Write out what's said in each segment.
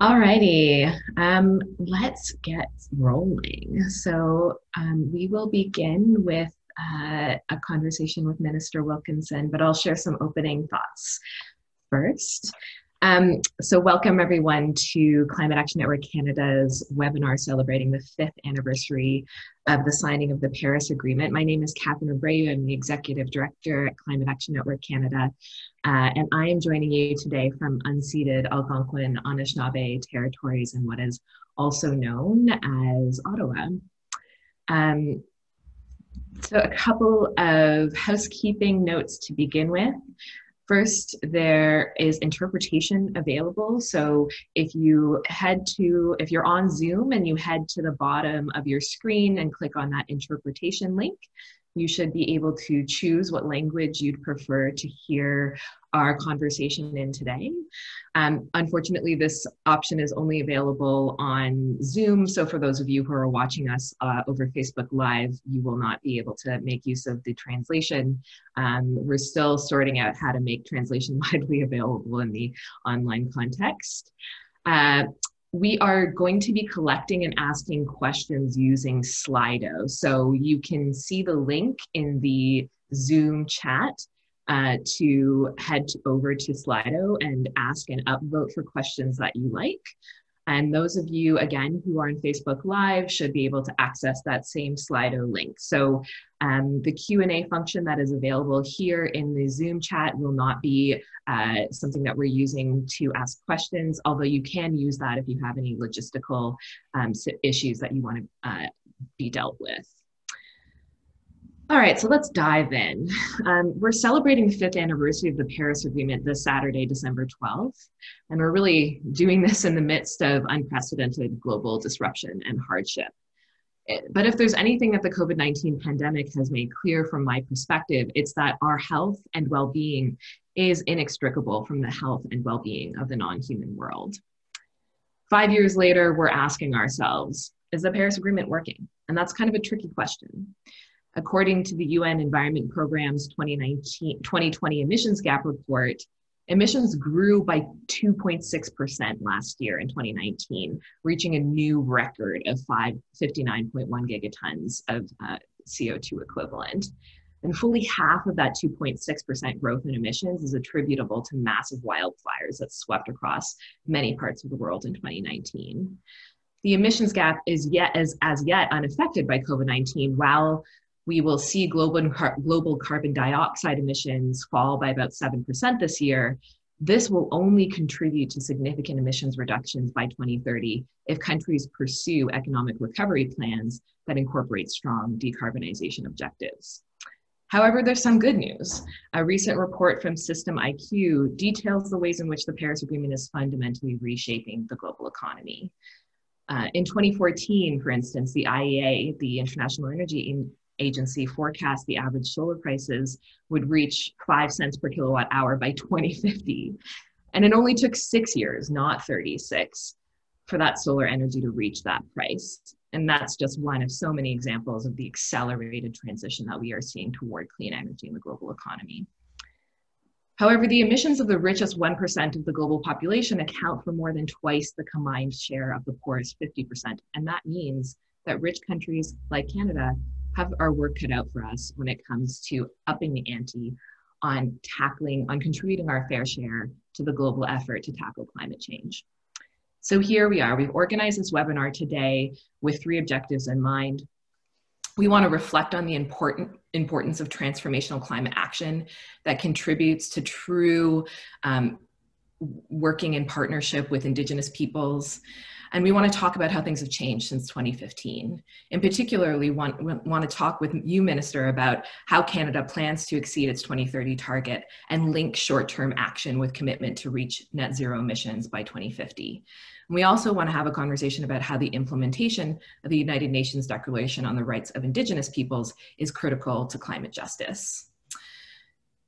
Alrighty, um, let's get rolling. So um, we will begin with uh, a conversation with Minister Wilkinson, but I'll share some opening thoughts first. Um, so welcome everyone to Climate Action Network Canada's webinar celebrating the fifth anniversary of the signing of the Paris Agreement. My name is Catherine Abreu. I'm the Executive Director at Climate Action Network Canada. Uh, and I am joining you today from unceded Algonquin Anishinaabe territories in what is also known as Ottawa. Um, so a couple of housekeeping notes to begin with. First, there is interpretation available. So if you head to, if you're on Zoom and you head to the bottom of your screen and click on that interpretation link, you should be able to choose what language you'd prefer to hear our conversation in today. Um, unfortunately, this option is only available on Zoom. So for those of you who are watching us uh, over Facebook Live, you will not be able to make use of the translation. Um, we're still sorting out how to make translation widely available in the online context. Uh, we are going to be collecting and asking questions using Slido. So you can see the link in the Zoom chat uh, to head over to Slido and ask and upvote for questions that you like. And those of you, again, who are on Facebook Live should be able to access that same Slido link. So um, the Q&A function that is available here in the Zoom chat will not be uh, something that we're using to ask questions, although you can use that if you have any logistical um, issues that you want to uh, be dealt with. All right, so let's dive in. Um, we're celebrating the fifth anniversary of the Paris Agreement this Saturday, December 12th, and we're really doing this in the midst of unprecedented global disruption and hardship. Eh, but if there's anything that the COVID 19 pandemic has made clear from my perspective, it's that our health and well being is inextricable from the health and well being of the non human world. Five years later, we're asking ourselves, is the Paris Agreement working? And that's kind of a tricky question. According to the UN Environment Programme's 2019, 2020 emissions gap report, emissions grew by 2.6% last year in 2019, reaching a new record of 59.1 gigatons of uh, CO2 equivalent. And fully half of that 2.6% growth in emissions is attributable to massive wildfires that swept across many parts of the world in 2019. The emissions gap is yet as, as yet unaffected by COVID-19, while we will see global, global carbon dioxide emissions fall by about 7% this year. This will only contribute to significant emissions reductions by 2030 if countries pursue economic recovery plans that incorporate strong decarbonization objectives. However, there's some good news. A recent report from System IQ details the ways in which the Paris Agreement is fundamentally reshaping the global economy. Uh, in 2014, for instance, the IEA, the International Energy agency forecast the average solar prices would reach five cents per kilowatt hour by 2050. And it only took six years, not 36, for that solar energy to reach that price. And that's just one of so many examples of the accelerated transition that we are seeing toward clean energy in the global economy. However, the emissions of the richest 1% of the global population account for more than twice the combined share of the poorest 50%. And that means that rich countries like Canada have our work cut out for us when it comes to upping the ante on tackling, on contributing our fair share to the global effort to tackle climate change. So here we are, we've organized this webinar today with three objectives in mind. We want to reflect on the important importance of transformational climate action that contributes to true um, working in partnership with Indigenous peoples, and we want to talk about how things have changed since 2015. In particular, we want, want to talk with you, Minister, about how Canada plans to exceed its 2030 target and link short-term action with commitment to reach net zero emissions by 2050. And we also want to have a conversation about how the implementation of the United Nations Declaration on the Rights of Indigenous Peoples is critical to climate justice.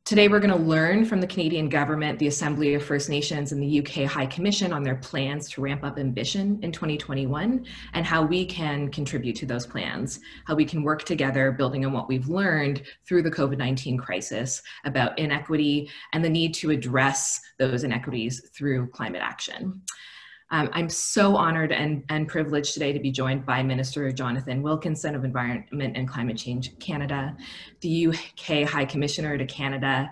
Today, we're going to learn from the Canadian government, the Assembly of First Nations, and the UK High Commission on their plans to ramp up ambition in 2021 and how we can contribute to those plans, how we can work together building on what we've learned through the COVID 19 crisis about inequity and the need to address those inequities through climate action. Um, I'm so honored and, and privileged today to be joined by Minister Jonathan Wilkinson of Environment and Climate Change Canada, the UK High Commissioner to Canada,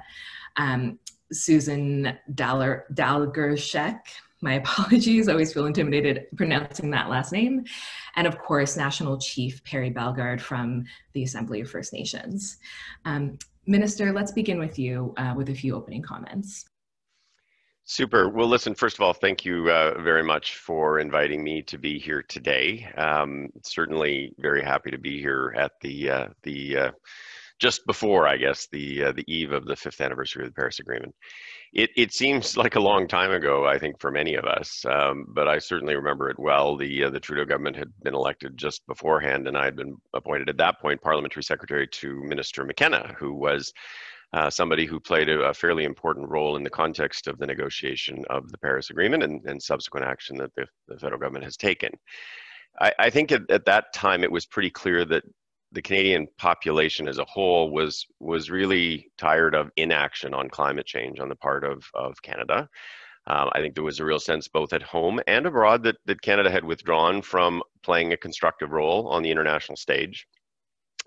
um, Susan d'Allegeershecque, my apologies, I always feel intimidated pronouncing that last name, and of course, National Chief Perry Bellegarde from the Assembly of First Nations. Um, Minister, let's begin with you uh, with a few opening comments. Super. Well, listen, first of all, thank you uh, very much for inviting me to be here today. Um, certainly very happy to be here at the, uh, the uh, just before, I guess, the, uh, the eve of the fifth anniversary of the Paris Agreement. It, it seems like a long time ago, I think, for many of us, um, but I certainly remember it well. The, uh, the Trudeau government had been elected just beforehand, and I had been appointed at that point parliamentary secretary to Minister McKenna, who was uh, somebody who played a, a, fairly important role in the context of the negotiation of the Paris Agreement and, and subsequent action that the, the, federal government has taken. I, I think at, at, that time it was pretty clear that the Canadian population as a whole was was really tired of inaction on climate change on the part of, of Canada. Um, I think there was a real sense both at home and abroad that, that Canada had withdrawn from playing a constructive role on the international stage.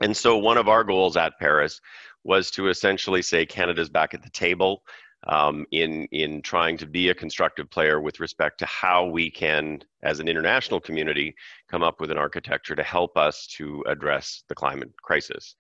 And so one of our goals at Paris was to essentially say Canada's back at the table um, in in trying to be a constructive player with respect to how we can, as an international community, come up with an architecture to help us to address the climate crisis.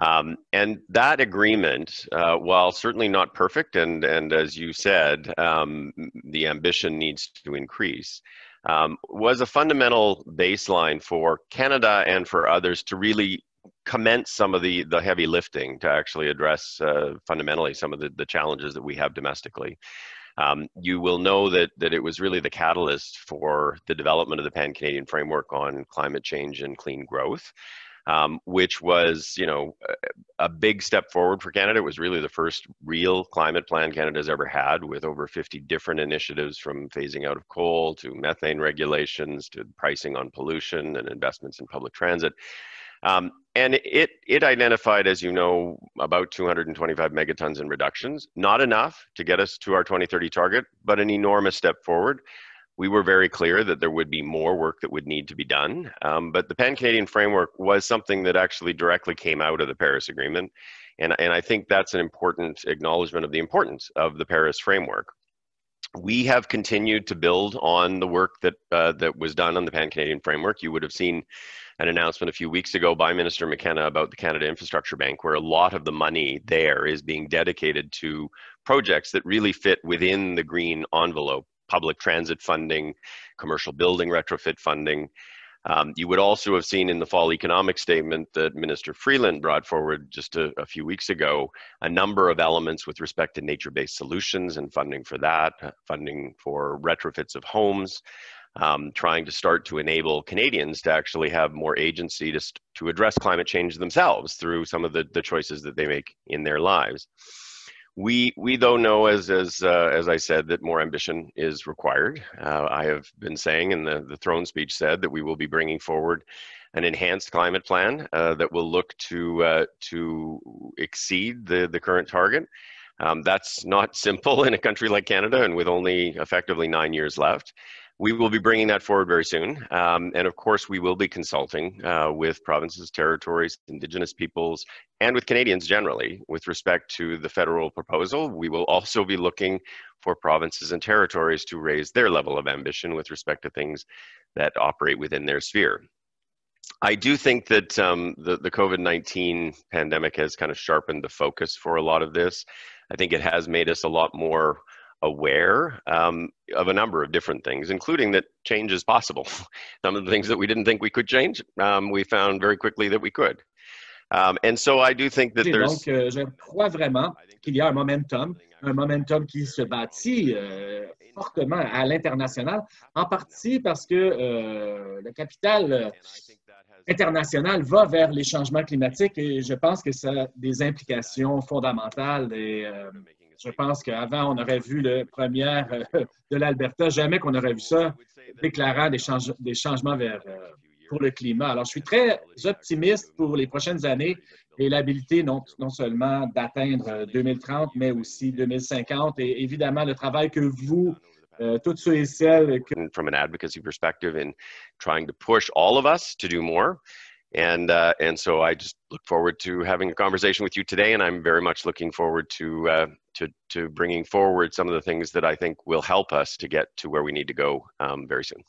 Um, and that agreement, uh, while certainly not perfect, and and as you said, um, the ambition needs to increase. Um, was a fundamental baseline for Canada and for others to really commence some of the the heavy lifting to actually address uh, fundamentally some of the, the challenges that we have domestically. Um, you will know that that it was really the catalyst for the development of the Pan Canadian Framework on climate change and clean growth. Um, which was, you know, a, a, big step forward for Canada. It was really the first real climate plan Canada's ever had, with over 50 different initiatives from phasing out of coal to methane regulations to pricing on pollution and investments in public transit. Um, and it, it identified, as you know, about 225 megatons in reductions. Not enough to get us to our 2030 target, but an enormous step forward. We were very clear that there would be more work that would need to be done. Um, but the Pan Canadian Framework was something that actually directly came out of the Paris Agreement. And, and I think that's an important acknowledgement of the importance of the Paris Framework we have continued to build on the work that uh, that was done on the Pan Canadian framework. You would have seen an announcement a few weeks ago by Minister McKenna about the Canada Infrastructure Bank, where a lot of the money there is being dedicated to projects that really fit within the green envelope public transit funding, commercial building retrofit funding. Um, you would also have seen in the fall economic statement that Minister Freeland brought forward just a, a few weeks ago a number of elements with respect to nature based solutions and funding for that, uh, funding for retrofits of homes, um, trying to start to enable Canadians to actually have more agency to, to address climate change themselves through some of the, the choices that they make in their lives. We, we though know, as, as, uh, as I said, that more ambition is required. Uh, I have been saying, and the, the throne speech said, that we will be bringing forward an enhanced climate plan uh, that will look to, uh, to exceed the, the current target. Um, that's not simple in a country like Canada and with only effectively nine years left we will be bringing that forward very soon. Um, and of course, we will be consulting uh, with provinces, territories, Indigenous peoples, and with Canadians generally with respect to the federal proposal. We will also be looking for provinces and territories to raise their level of ambition with respect to things that operate within their sphere. I do think that um, the, the COVID 19 pandemic has kind of sharpened the focus for a lot of this. I think it has made us a lot more aware um, of a number of different things, including that change is possible. Some of the things that we didn't think we could change, um, we found very quickly that we could. Um, and so I do think that there's. Donc, euh, je crois vraiment qu'il y a un momentum, un momentum qui se bâtit euh, fortement à l'international, en partie parce que euh, le capital international va vers les changements climatiques et je pense que ça a des implications fondamentales et euh, je pense qu'avant, on aurait vu le premier euh, de l'Alberta, jamais qu'on aurait vu ça, déclarant des, changements vers, euh, pour le climat. Alors, je suis très optimiste pour les prochaines années et l'habilité non, seulement d'atteindre 2030, mais aussi 2050. Et évidemment, le travail que vous euh, tous ceux et celles an advocacy perspective in trying to push all of us to do more. And, uh, and so I just look forward to having a conversation with you today, and I'm very much looking forward to, uh, to, to bringing forward some of the things that I think will help us to get to where we need to go um, very soon.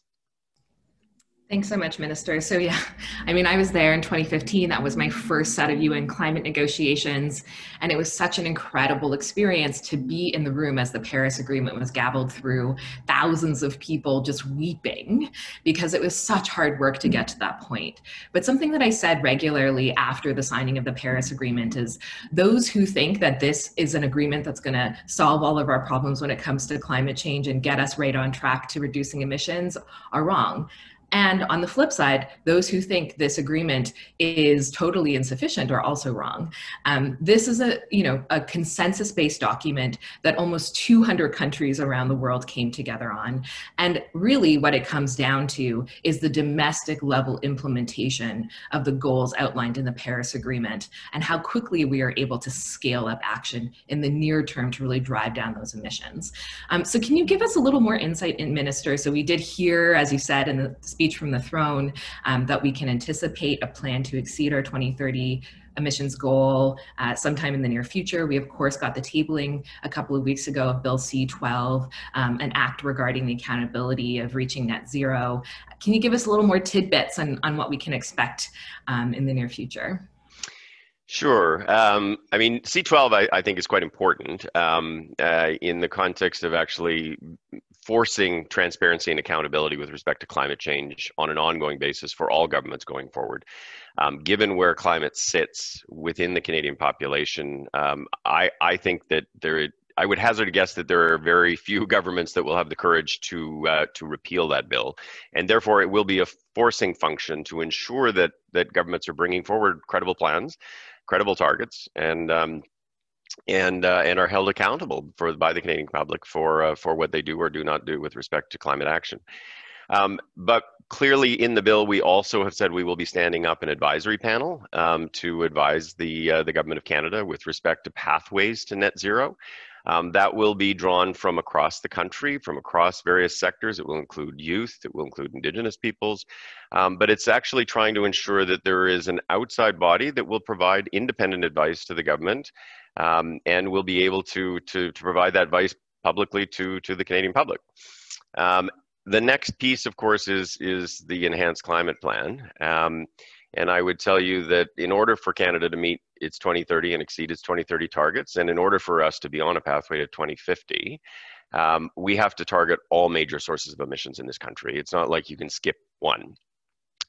Thanks so much, Minister. So, yeah, I mean, I was there in 2015. That was my first set of UN climate negotiations. And it was such an incredible experience to be in the room as the Paris Agreement was gabbled through, thousands of people just weeping because it was such hard work to get to that point. But something that I said regularly after the signing of the Paris Agreement is those who think that this is an agreement that's going to solve all of our problems when it comes to climate change and get us right on track to reducing emissions are wrong. And on the flip side, those who think this agreement is totally insufficient are also wrong. Um, this is a, you know, a consensus-based document that almost 200 countries around the world came together on. And really what it comes down to is the domestic level implementation of the goals outlined in the Paris Agreement and how quickly we are able to scale up action in the near term to really drive down those emissions. Um, so can you give us a little more insight in Minister? So we did hear, as you said, in the speech from the throne um, that we can anticipate a plan to exceed our 2030 emissions goal uh, sometime in the near future. We, of course, got the tabling a couple of weeks ago of Bill C-12, um, an act regarding the accountability of reaching net zero. Can you give us a little more tidbits on, on what we can expect um, in the near future? Sure. Um, I mean, C12, I, I, think, is quite important um, uh, in the context of actually forcing transparency and accountability with respect to climate change on an ongoing basis for all governments going forward. Um, given where climate sits within the Canadian population, um, I, I think that there, I would hazard a guess that there are very few governments that will have the courage to uh, to repeal that bill, and therefore it will be a forcing function to ensure that that governments are bringing forward credible plans, credible targets, and um, and uh, and are held accountable for by the Canadian public for uh, for what they do or do not do with respect to climate action. Um, but clearly, in the bill, we also have said we will be standing up an advisory panel um, to advise the uh, the government of Canada with respect to pathways to net zero. Um, that will be drawn from across the country, from across various sectors. It will include youth, it will include Indigenous peoples, um, but it's actually trying to ensure that there is an outside body that will provide independent advice to the government um, and will be able to, to, to provide that advice publicly to, to the Canadian public. Um, the next piece, of course, is, is the Enhanced Climate Plan. Um, and I would tell you that in order for Canada to meet its 2030 and exceed its 2030 targets, and in order for us to be on a pathway to 2050, um, we have to target all major sources of emissions in this country. It's not like you can skip one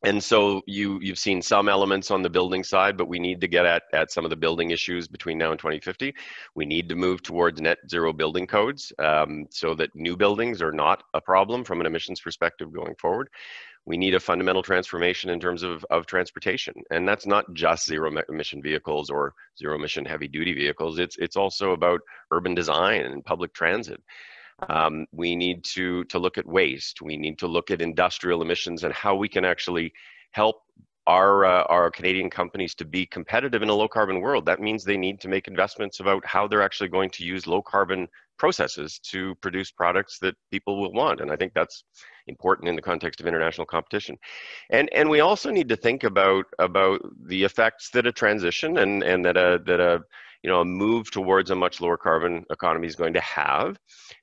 and so you you've seen some elements on the building side but we need to get at at some of the building issues between now and 2050 we need to move towards net zero building codes um, so that new buildings are not a problem from an emissions perspective going forward. We need a fundamental transformation in terms of, of transportation. And that's not just zero emission vehicles or zero emission heavy duty vehicles. It's it's also about urban design and public transit um, we need to, to look at waste. We need to look at industrial emissions and how we can actually help our, uh, our Canadian companies to be competitive in a low carbon world. That means they need to make investments about how they're actually going to use low carbon processes to produce products that people will want. And I think that's important in the context of international competition. And, and we also need to think about, about the effects that a transition and, and that a, that a, you know, a move towards a much lower carbon economy is going to have.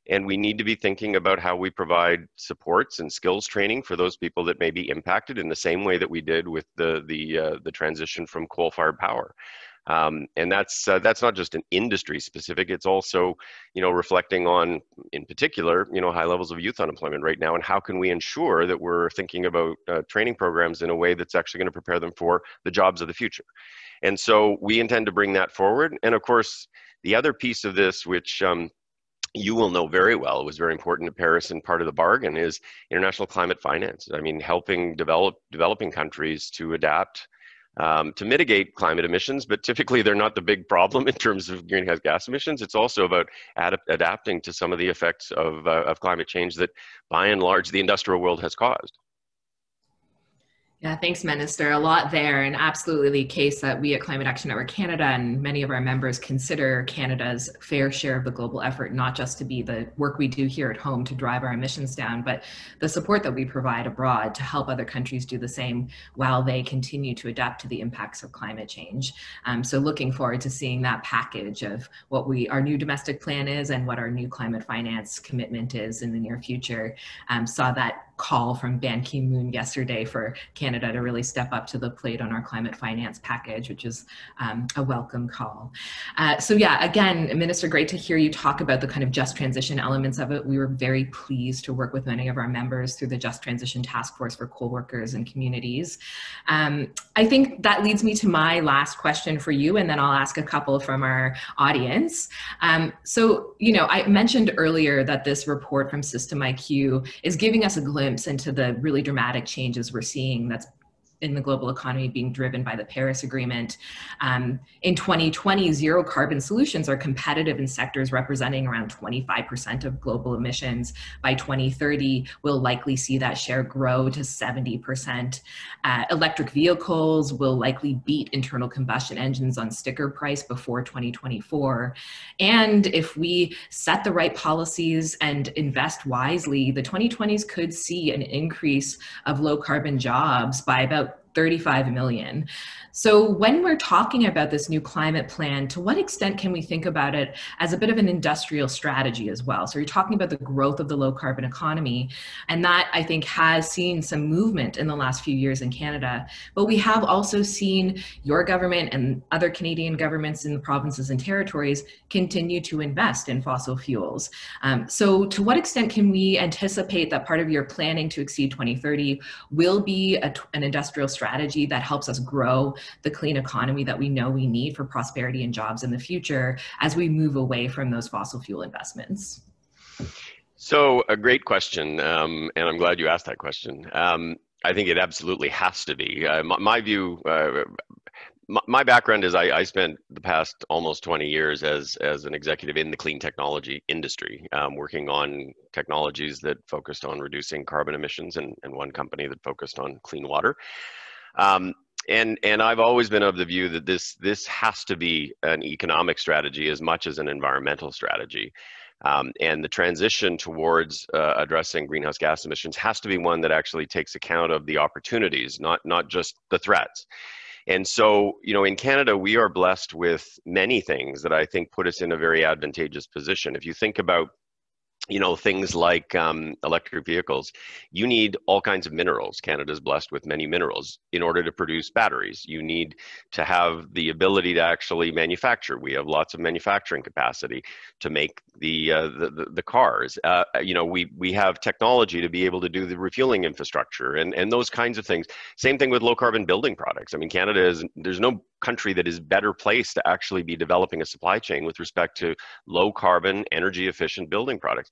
And we need to be thinking about how we provide supports and skills training for those people that may be impacted in the same way that we did with the, the, uh, the transition from coal-fired power. Um, and that's uh, that's not just an industry specific. It's also, you know, reflecting on, in particular, you know, high levels of youth unemployment right now, and how can we ensure that we're thinking about uh, training programs in a way that's actually going to prepare them for the jobs of the future. And so we intend to bring that forward. And of course, the other piece of this, which um, you will know very well it was very important to Paris and part of the bargain is international climate finance. I mean, helping develop developing countries to adapt um, to mitigate climate emissions, but typically they're not the big problem in terms of greenhouse gas emissions. It's also about ad adapting to some of the effects of, uh, of climate change that by and large the industrial world has caused. Yeah, thanks, Minister. A lot there, and absolutely the case that we at Climate Action Network Canada and many of our members consider Canada's fair share of the global effort, not just to be the work we do here at home to drive our emissions down, but the support that we provide abroad to help other countries do the same while they continue to adapt to the impacts of climate change. Um, so, looking forward to seeing that package of what we our new domestic plan is and what our new climate finance commitment is in the near future. Um, saw that call from Ban Ki moon yesterday for Canada to really step up to the plate on our climate finance package, which is um, a welcome call. Uh, so, yeah, again, Minister, great to hear you talk about the kind of just transition elements of it. We were very pleased to work with many of our members through the Just Transition Task Force for coal workers and communities. Um, I think that leads me to my last question for you, and then I'll ask a couple from our audience. Um, so, you know, I mentioned earlier that this report from System IQ is giving us a glimpse glimpse into the really dramatic changes we're seeing that's in the global economy being driven by the Paris Agreement. Um, in 2020, zero carbon solutions are competitive in sectors representing around 25% of global emissions. By 2030, we'll likely see that share grow to 70%. Uh, electric vehicles will likely beat internal combustion engines on sticker price before 2024. And if we set the right policies and invest wisely, the 2020s could see an increase of low carbon jobs by about 35 million. So, when we're talking about this new climate plan, to what extent can we think about it as a bit of an industrial strategy as well? So, you're talking about the growth of the low carbon economy, and that I think has seen some movement in the last few years in Canada. But we have also seen your government and other Canadian governments in the provinces and territories continue to invest in fossil fuels. Um, so, to what extent can we anticipate that part of your planning to exceed 2030 will be a, an industrial strategy that helps us grow? the clean economy that we know we need for prosperity and jobs in the future as we move away from those fossil fuel investments? So, a great question, um, and I'm glad you asked that question. Um, I think it absolutely has to be. Uh, my, my, view, uh, my, my, background is I, I, spent the past almost 20 years as, as an executive in the clean technology industry, um, working on technologies that focused on reducing carbon emissions and, and one company that focused on clean water. Um, and and I've always been of the view that this this has to be an economic strategy as much as an environmental strategy. Um, and the transition towards uh, addressing greenhouse gas emissions has to be one that actually takes account of the opportunities, not not just the threats. And so, you know, in Canada, we are blessed with many things that I think put us in a very advantageous position. If you think about you know things like um, electric vehicles. You need all kinds of minerals. Canada's blessed with many minerals. In order to produce batteries you need to have the ability to actually manufacture. We have lots of manufacturing capacity to make the uh, the, the, the, cars. Uh, you know we we have technology to be able to do the refueling infrastructure and and those kinds of things. Same thing with low carbon building products. I mean canada is there's no country that is better placed to actually be developing a supply chain with respect to low carbon, energy efficient building products.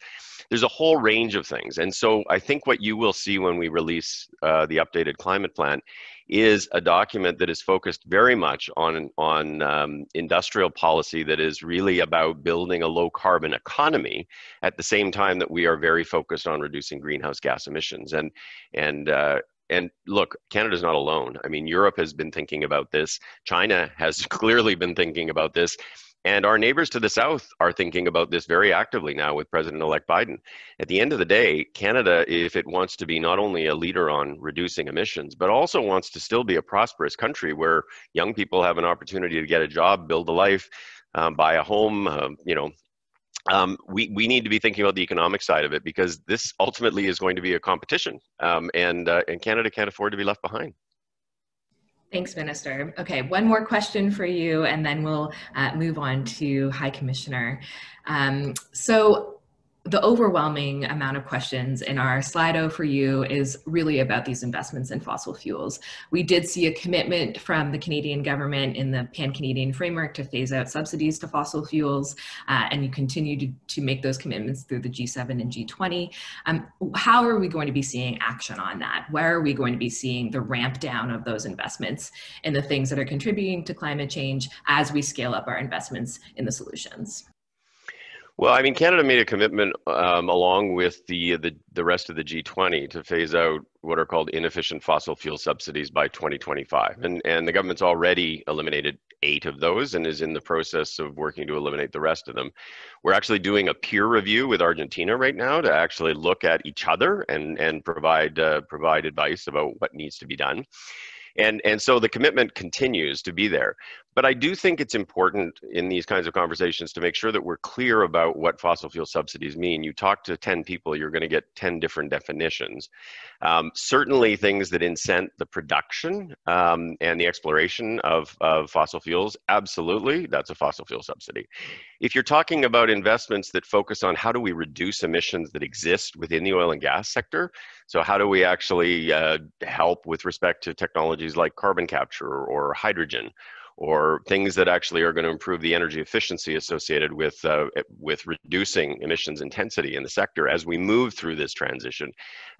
There's a whole range of things. And so I think what you will see when we release uh, the updated climate plan is a document that is focused very much on, on um, industrial policy that is really about building a low carbon economy at the same time that we are very focused on reducing greenhouse gas emissions. And, and uh, and look, Canada's not alone. I mean, Europe has been thinking about this. China has clearly been thinking about this. And our neighbors to the south are thinking about this very actively now with President elect Biden. At the end of the day, Canada, if it wants to be not only a leader on reducing emissions, but also wants to still be a prosperous country where young people have an opportunity to get a job, build a life, um, buy a home, uh, you know, um, we, we need to be thinking about the economic side of it because this ultimately is going to be a competition um, and, uh, and Canada can't afford to be left behind. Thanks, Minister. Okay, one more question for you, and then we'll uh, move on to High Commissioner. Um, so the overwhelming amount of questions in our Slido for you is really about these investments in fossil fuels. We did see a commitment from the Canadian government in the Pan-Canadian framework to phase out subsidies to fossil fuels, uh, and you continue to, to make those commitments through the G7 and G20. Um, how are we going to be seeing action on that? Where are we going to be seeing the ramp down of those investments in the things that are contributing to climate change as we scale up our investments in the solutions? Well, I mean, Canada made a commitment um, along with the, the the rest of the G20 to phase out what are called inefficient fossil fuel subsidies by 2025, and and the government's already eliminated eight of those and is in the process of working to eliminate the rest of them. We're actually doing a peer review with Argentina right now to actually look at each other and and provide uh, provide advice about what needs to be done. And and so the commitment continues to be there but i do think it's important in these kinds of conversations to make sure that we're clear about what fossil fuel subsidies mean. You talk to 10 people you're going to get 10 different definitions. Um, certainly things that incent the production um, and the exploration of, of fossil fuels absolutely that's a fossil fuel subsidy. If you're talking about investments that focus on how do we reduce emissions that exist within the oil and gas sector so how do we actually uh, help with respect to technologies like carbon capture or hydrogen or things that actually are going to improve the energy efficiency associated with uh, with reducing emissions intensity in the sector as we move through this transition.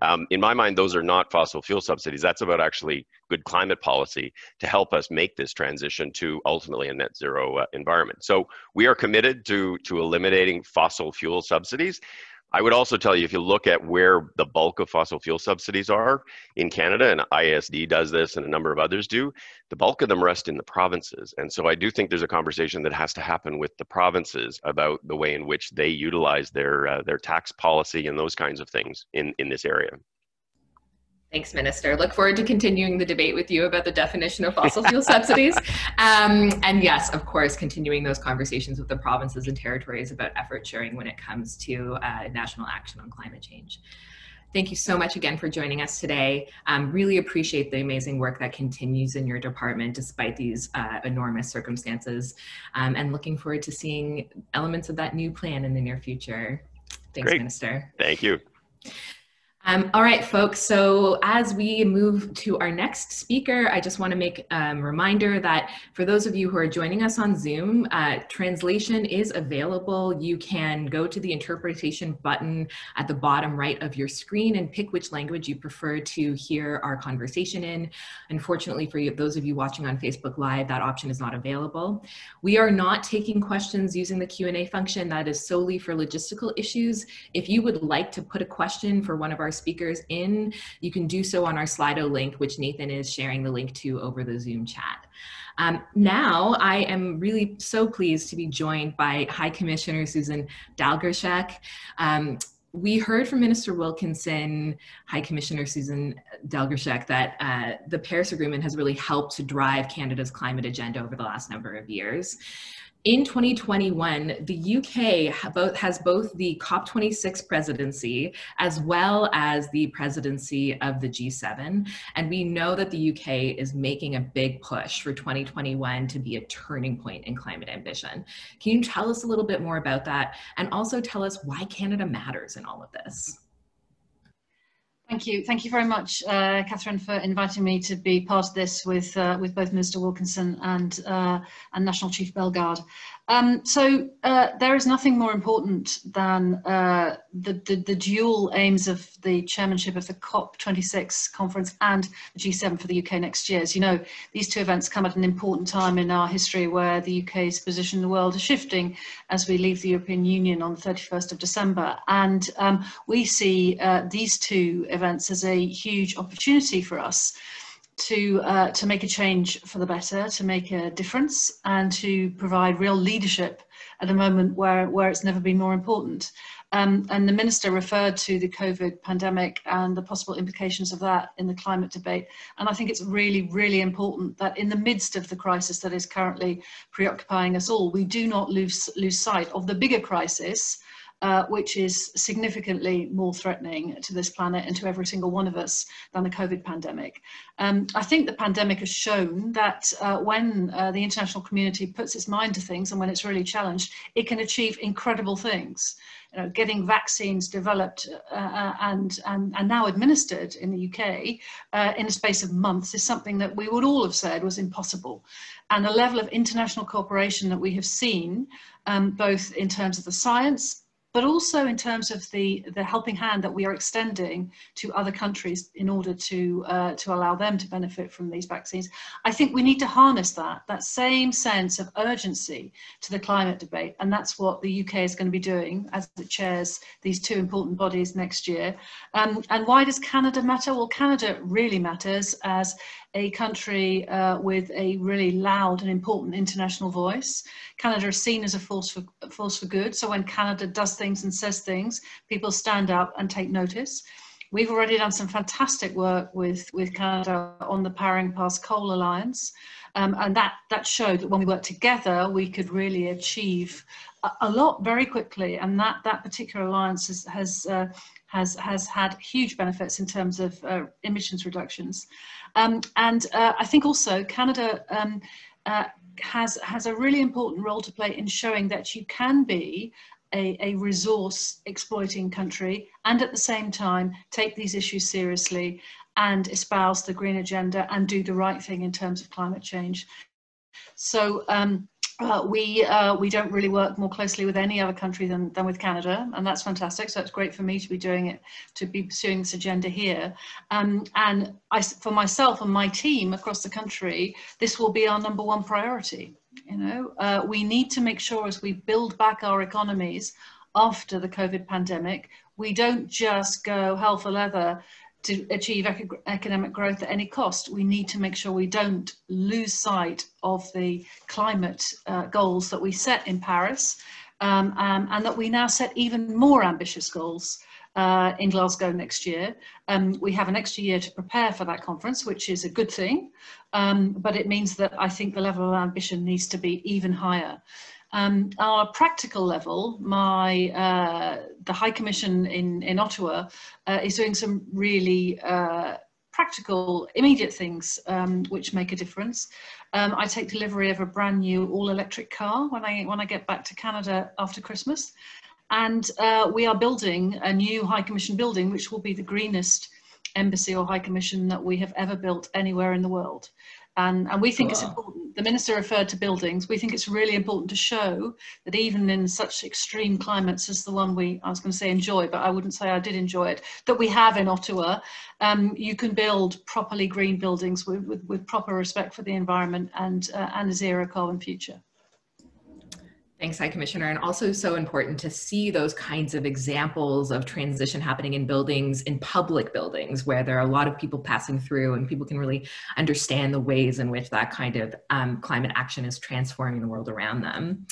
Um, in my mind, those are not fossil fuel subsidies. That's about actually good climate policy to help us make this transition to ultimately a net zero uh, environment. So we are committed to to eliminating fossil fuel subsidies. I would also tell you if you look at where the bulk of fossil fuel subsidies are in Canada, and ISD does this and a number of others do, the bulk of them rest in the provinces. And so I do think there's a conversation that has to happen with the provinces about the way in which they utilize their uh, their tax policy and those kinds of things in, in this area. Thanks, Minister. Look forward to continuing the debate with you about the definition of fossil fuel subsidies. Um, and yes, of course, continuing those conversations with the provinces and territories about effort sharing when it comes to uh, national action on climate change. Thank you so much again for joining us today. Um, really appreciate the amazing work that continues in your department despite these uh, enormous circumstances um, and looking forward to seeing elements of that new plan in the near future. Thanks, Great. Minister. Thank you. Um, all right, folks. So as we move to our next speaker, I just want to make a um, reminder that for those of you who are joining us on Zoom, uh, translation is available. You can go to the interpretation button at the bottom right of your screen and pick which language you prefer to hear our conversation in. Unfortunately, for you, those of you watching on Facebook Live, that option is not available. We are not taking questions using the Q&A function. That is solely for logistical issues. If you would like to put a question for one of our speakers in, you can do so on our Slido link, which Nathan is sharing the link to over the Zoom chat. Um, now, I am really so pleased to be joined by High Commissioner Susan d'Allegeershecque. Um, we heard from Minister Wilkinson, High Commissioner Susan d'Allegeershecque, that uh, the Paris Agreement has really helped to drive Canada's climate agenda over the last number of years in 2021, the UK both, has both the COP26 presidency as well as the presidency of the G7. And we know that the UK is making a big push for 2021 to be a turning point in climate ambition. Can you tell us a little bit more about that? And also tell us why Canada matters in all of this? Thank you. Thank you very much, uh, Catherine, for inviting me to be part of this with uh, with both Minister Wilkinson and uh, and National Chief Bellegarde. Um, so uh, there is nothing more important than uh, the, the, the, dual aims of the chairmanship of the COP26 conference and the G7 for the UK next year. As you know, these two events come at an important time in our history where the UK's position in the world is shifting as we leave the European Union on the 31st of December. And um, we see uh, these two events as a huge opportunity for us to uh, to make a change for the better, to make a difference, and to provide real leadership at a moment where where it's never been more important. Um, and the minister referred to the COVID pandemic and the possible implications of that in the climate debate. And I think it's really, really important that in the midst of the crisis that is currently preoccupying us all, we do not lose lose sight of the bigger crisis uh, which is significantly more threatening to this planet and to every single one of us than the COVID pandemic. Um, I think the pandemic has shown that uh, when uh, the international community puts its mind to things and when it's really challenged, it can achieve incredible things. You know, getting vaccines developed uh, uh, and, and, and now administered in the UK uh, in a space of months is something that we would all have said was impossible. And the level of international cooperation that we have seen, um, both in terms of the science, but also in terms of the, the helping hand that we are extending to other countries in order to, uh, to allow them to benefit from these vaccines. I think we need to harness that, that same sense of urgency to the climate debate. And that's what the UK is going to be doing as it chairs these two important bodies next year. Um, and why does Canada matter? Well, Canada really matters as a country uh, with a really loud and important international voice. Canada is seen as a force for, force for good. So when Canada does things and says things, people stand up and take notice. We've already done some fantastic work with, with Canada on the Powering Past Coal Alliance. Um, and that, that showed that when we worked together, we could really achieve a, a lot very quickly. And that, that particular alliance has, has, uh, has, has had huge benefits in terms of uh, emissions reductions. Um, and uh, I think also Canada um, uh, has, has a really important role to play in showing that you can be a, a, resource exploiting country and at the same time take these issues seriously and espouse the green agenda and do the right thing in terms of climate change. So um, uh, we uh, we don't really work more closely with any other country than, than with Canada, and that's fantastic. So it's great for me to be doing it, to be pursuing this agenda here. Um, and I, for myself and my team across the country, this will be our number one priority. You know, uh, we need to make sure as we build back our economies after the COVID pandemic, we don't just go hell for leather to achieve economic growth at any cost, we need to make sure we don't lose sight of the climate uh, goals that we set in Paris um, um, and that we now set even more ambitious goals uh, in Glasgow next year. Um, we have an extra year to prepare for that conference, which is a good thing, um, but it means that I think the level of ambition needs to be even higher. Um, on a practical level, my uh, the High Commission in in Ottawa uh, is doing some really uh, practical, immediate things um, which make a difference. Um, I take delivery of a brand new all-electric car when I when I get back to Canada after Christmas, and uh, we are building a new High Commission building, which will be the greenest embassy or High Commission that we have ever built anywhere in the world. And, and we think it's important. The minister referred to buildings. We think it's really important to show that even in such extreme climates as the one we, I was going to say enjoy, but I wouldn't say I did enjoy it, that we have in Ottawa, um, you can build properly green buildings with, with, with proper respect for the environment and, uh, and a zero carbon future. Thanks, High Commissioner. And also so important to see those kinds of examples of transition happening in buildings, in public buildings, where there are a lot of people passing through and people can really understand the ways in which that kind of um, climate action is transforming the world around them.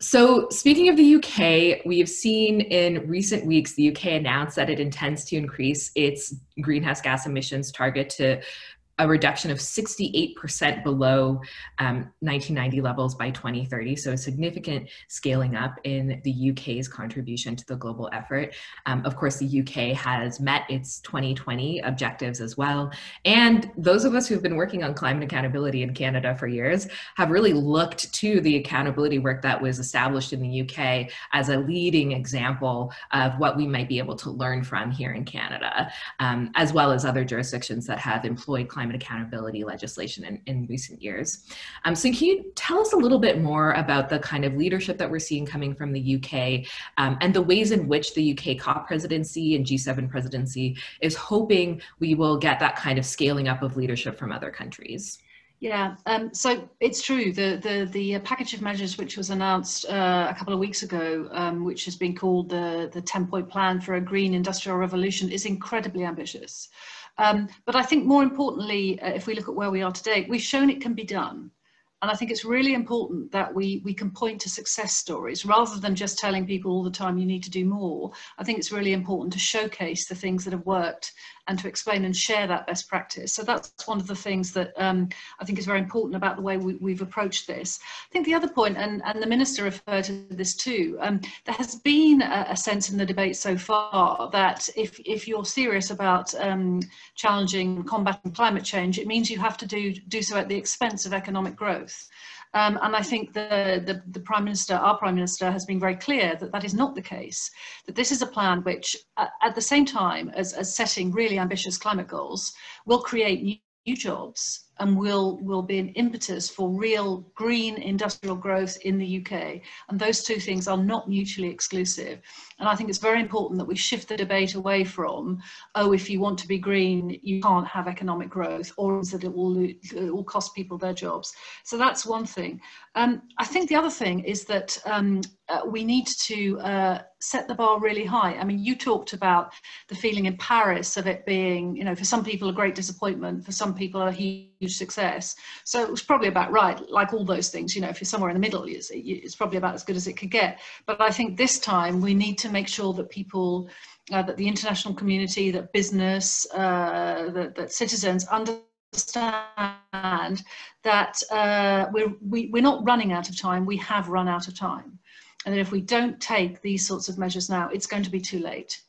So, speaking of the UK, we have seen in recent weeks the UK announced that it intends to increase its greenhouse gas emissions target to a reduction of 68% below um, 1990 levels by 2030. So a significant scaling up in the UK's contribution to the global effort. Um, of course, the UK has met its 2020 objectives as well. And those of us who've been working on climate accountability in Canada for years have really looked to the accountability work that was established in the UK as a leading example of what we might be able to learn from here in Canada, um, as well as other jurisdictions that have employed climate climate accountability legislation in, in recent years. Um, so can you tell us a little bit more about the kind of leadership that we're seeing coming from the UK um, and the ways in which the UK COP presidency and G7 presidency is hoping we will get that kind of scaling up of leadership from other countries? Yeah, um, so it's true. The the the package of measures which was announced uh, a couple of weeks ago, um, which has been called the the ten point plan for a green industrial revolution, is incredibly ambitious. Um, but I think more importantly, uh, if we look at where we are today, we've shown it can be done. And I think it's really important that we, we can point to success stories rather than just telling people all the time you need to do more. I think it's really important to showcase the things that have worked and to explain and share that best practice. So that's one of the things that um, I think is very important about the way we, have approached this. I think the other point, and, and the Minister referred to this too, um, there has been a, a, sense in the debate so far that if, if you're serious about um, challenging, combating climate change, it means you have to do, do so at the expense of economic growth. Um, and I think the, the, the, Prime Minister, our Prime Minister, has been very clear that that is not the case, that this is a plan which, uh, at the same time as, as setting really ambitious climate goals, will create new, new jobs and will, will be an impetus for real green industrial growth in the UK. And those two things are not mutually exclusive. And I think it's very important that we shift the debate away from, oh, if you want to be green, you can't have economic growth, or is that it will, it will cost people their jobs. So that's one thing. Um, I think the other thing is that um, uh, we need to uh, set the bar really high. I mean, you talked about the feeling in Paris of it being, you know, for some people a great disappointment, for some people a huge success. So it was probably about right, like all those things, you know, if you're somewhere in the middle, it's, it's probably about as good as it could get. But I think this time we need to make sure that people, uh, that the international community, that business, uh, that, that citizens understand that uh, we're, we, are we are not running out of time, we have run out of time. And that if we don't take these sorts of measures now, it's going to be too late.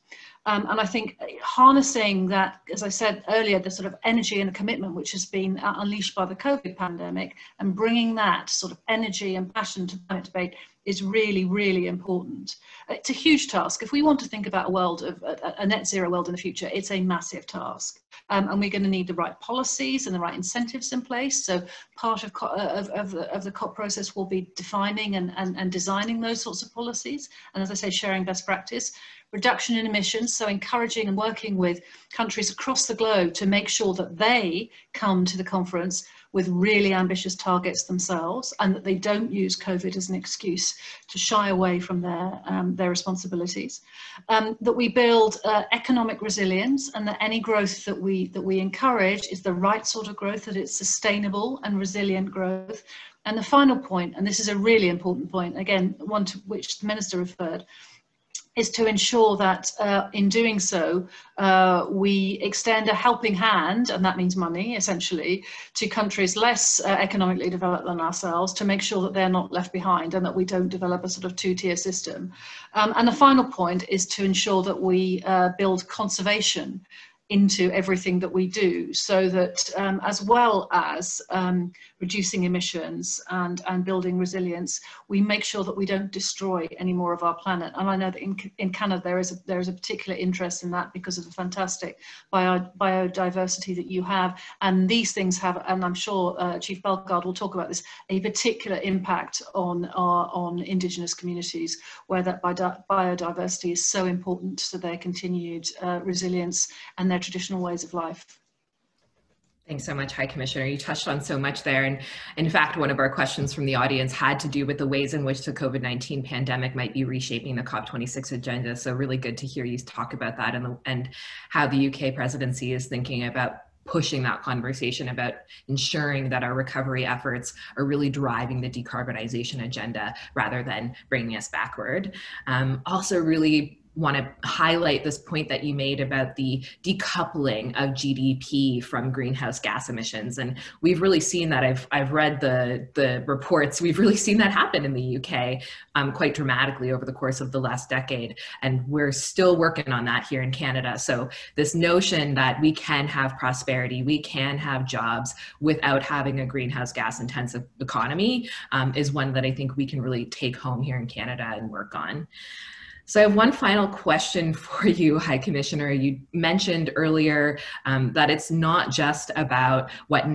Um, and I think harnessing that, as I said earlier, the sort of energy and the commitment which has been unleashed by the COVID pandemic and bringing that sort of energy and passion to climate debate is really, really important. It's a huge task. If we want to think about a world of a, a net zero world in the future, it's a massive task. Um, and we're going to need the right policies and the right incentives in place. So part of, of, of, the, of the COP process will be defining and, and, and designing those sorts of policies. And as I say, sharing best practice reduction in emissions, so encouraging and working with countries across the globe to make sure that they come to the conference with really ambitious targets themselves and that they don't use COVID as an excuse to shy away from their, um, their responsibilities. Um, that we build uh, economic resilience and that any growth that we, that we encourage is the right sort of growth, that it's sustainable and resilient growth. And the final point, and this is a really important point, again, one to which the Minister referred, is to ensure that uh, in doing so, uh, we extend a helping hand, and that means money essentially, to countries less uh, economically developed than ourselves to make sure that they're not left behind and that we don't develop a sort of two tier system. Um, and the final point is to ensure that we uh, build conservation into everything that we do so that um, as well as um, reducing emissions and, and building resilience, we make sure that we don't destroy any more of our planet. And I know that in, in Canada there is, a, there is a particular interest in that because of the fantastic bio, biodiversity that you have. And these things have, and I'm sure uh, Chief Bellegarde will talk about this, a particular impact on, our, on Indigenous communities where that biodiversity is so important to their continued uh, resilience and their their traditional ways of life. Thanks so much, High Commissioner. You touched on so much there. And in fact, one of our questions from the audience had to do with the ways in which the COVID 19 pandemic might be reshaping the COP26 agenda. So, really good to hear you talk about that and, the, and how the UK presidency is thinking about pushing that conversation about ensuring that our recovery efforts are really driving the decarbonization agenda rather than bringing us backward. Um, also, really want to highlight this point that you made about the decoupling of GDP from greenhouse gas emissions. And we've really seen that. I've, I've read the, the reports. We've really seen that happen in the UK um, quite dramatically over the course of the last decade. And we're still working on that here in Canada. So this notion that we can have prosperity, we can have jobs without having a greenhouse gas intensive economy um, is one that I think we can really take home here in Canada and work on. So I have one final question for you, High Commissioner. You mentioned earlier um, that it's not just about what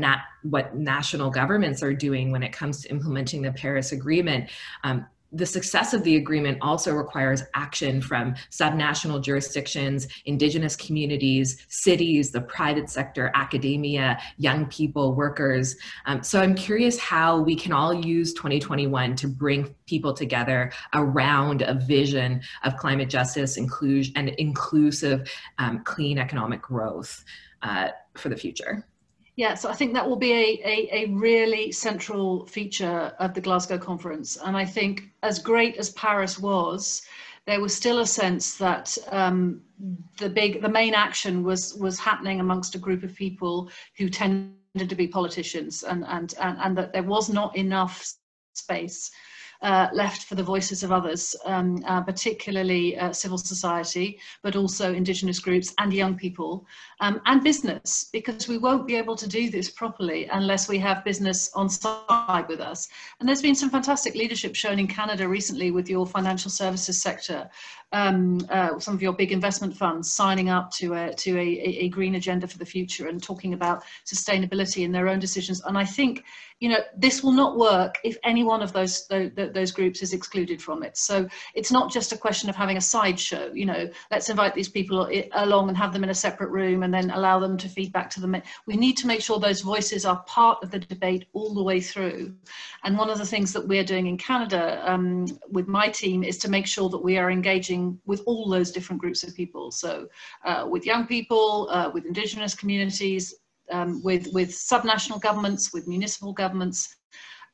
what national governments are doing when it comes to implementing the Paris Agreement. Um, the success of the agreement also requires action from subnational jurisdictions, indigenous communities, cities, the private sector, academia, young people, workers. Um, so I'm curious how we can all use 2021 to bring people together around a vision of climate justice inclusion and inclusive um, clean economic growth uh, for the future. Yeah, so I think that will be a, a, a, really central feature of the Glasgow conference. And I think as great as Paris was, there was still a sense that um, the big, the main action was was happening amongst a group of people who tended to be politicians, and and and, and that there was not enough space uh, left for the voices of others, um, uh, particularly uh, civil society, but also Indigenous groups and young people, um, and business, because we won't be able to do this properly unless we have business on side with us. And there's been some fantastic leadership shown in Canada recently with your financial services sector, um, uh, some of your big investment funds signing up to a, to a, a green agenda for the future and talking about sustainability in their own decisions. And I think you know, this will not work if any one of those, those, those groups is excluded from it. So it's not just a question of having a sideshow, you know, let's invite these people along and have them in a separate room and then allow them to feed back to them. We need to make sure those voices are part of the debate all the way through. And one of the things that we're doing in Canada um, with my team is to make sure that we are engaging with all those different groups of people. So uh, with young people, uh, with Indigenous communities, um, with, with subnational governments, with municipal governments,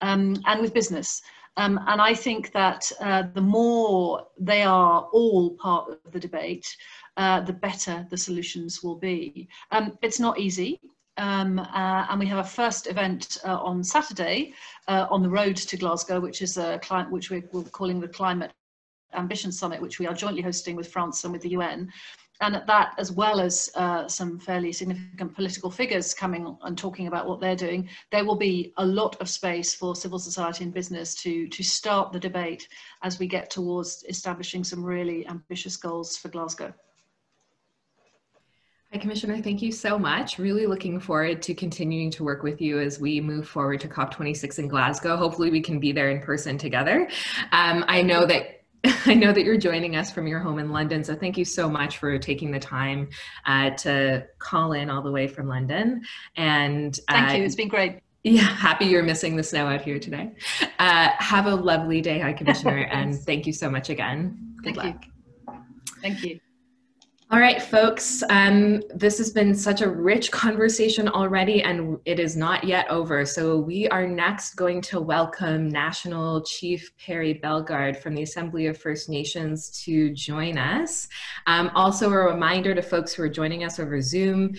um, and with business. Um, and I think that uh, the more they are all part of the debate, uh, the better the solutions will be. Um, it's not easy. Um, uh, and we have a first event uh, on Saturday uh, on the road to Glasgow, which is a client which we're calling the Climate Ambition Summit, which we are jointly hosting with France and with the UN and at that, as well as uh, some fairly significant political figures coming and talking about what they're doing, there will be a lot of space for civil society and business to, to start the debate as we get towards establishing some really ambitious goals for Glasgow. Hi, Commissioner. Thank you so much. Really looking forward to continuing to work with you as we move forward to COP26 in Glasgow. Hopefully, we can be there in person together. Um, I know that I know that you're joining us from your home in London, so thank you so much for taking the time uh, to call in all the way from London. And thank uh, you, it's been great. Yeah, happy you're missing the snow out here today. Uh, have a lovely day, High Commissioner, and thank you so much again. Good thank luck. You. Thank you. All right, folks, um, this has been such a rich conversation already, and it is not yet over. So, we are next going to welcome National Chief Perry Bellegarde from the Assembly of First Nations to join us. Um, also, a reminder to folks who are joining us over Zoom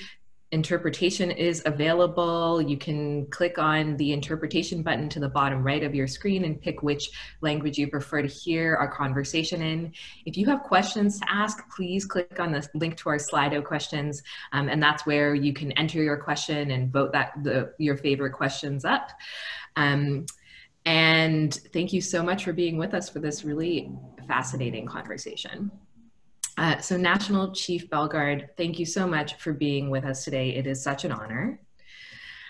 interpretation is available. You can click on the interpretation button to the bottom right of your screen and pick which language you prefer to hear our conversation in. If you have questions to ask, please click on the link to our Slido questions, um, and that's where you can enter your question and vote that the, your favorite questions up. Um, and thank you so much for being with us for this really fascinating conversation. Uh, so National Chief Bellegarde, thank you so much for being with us today. It is such an honor.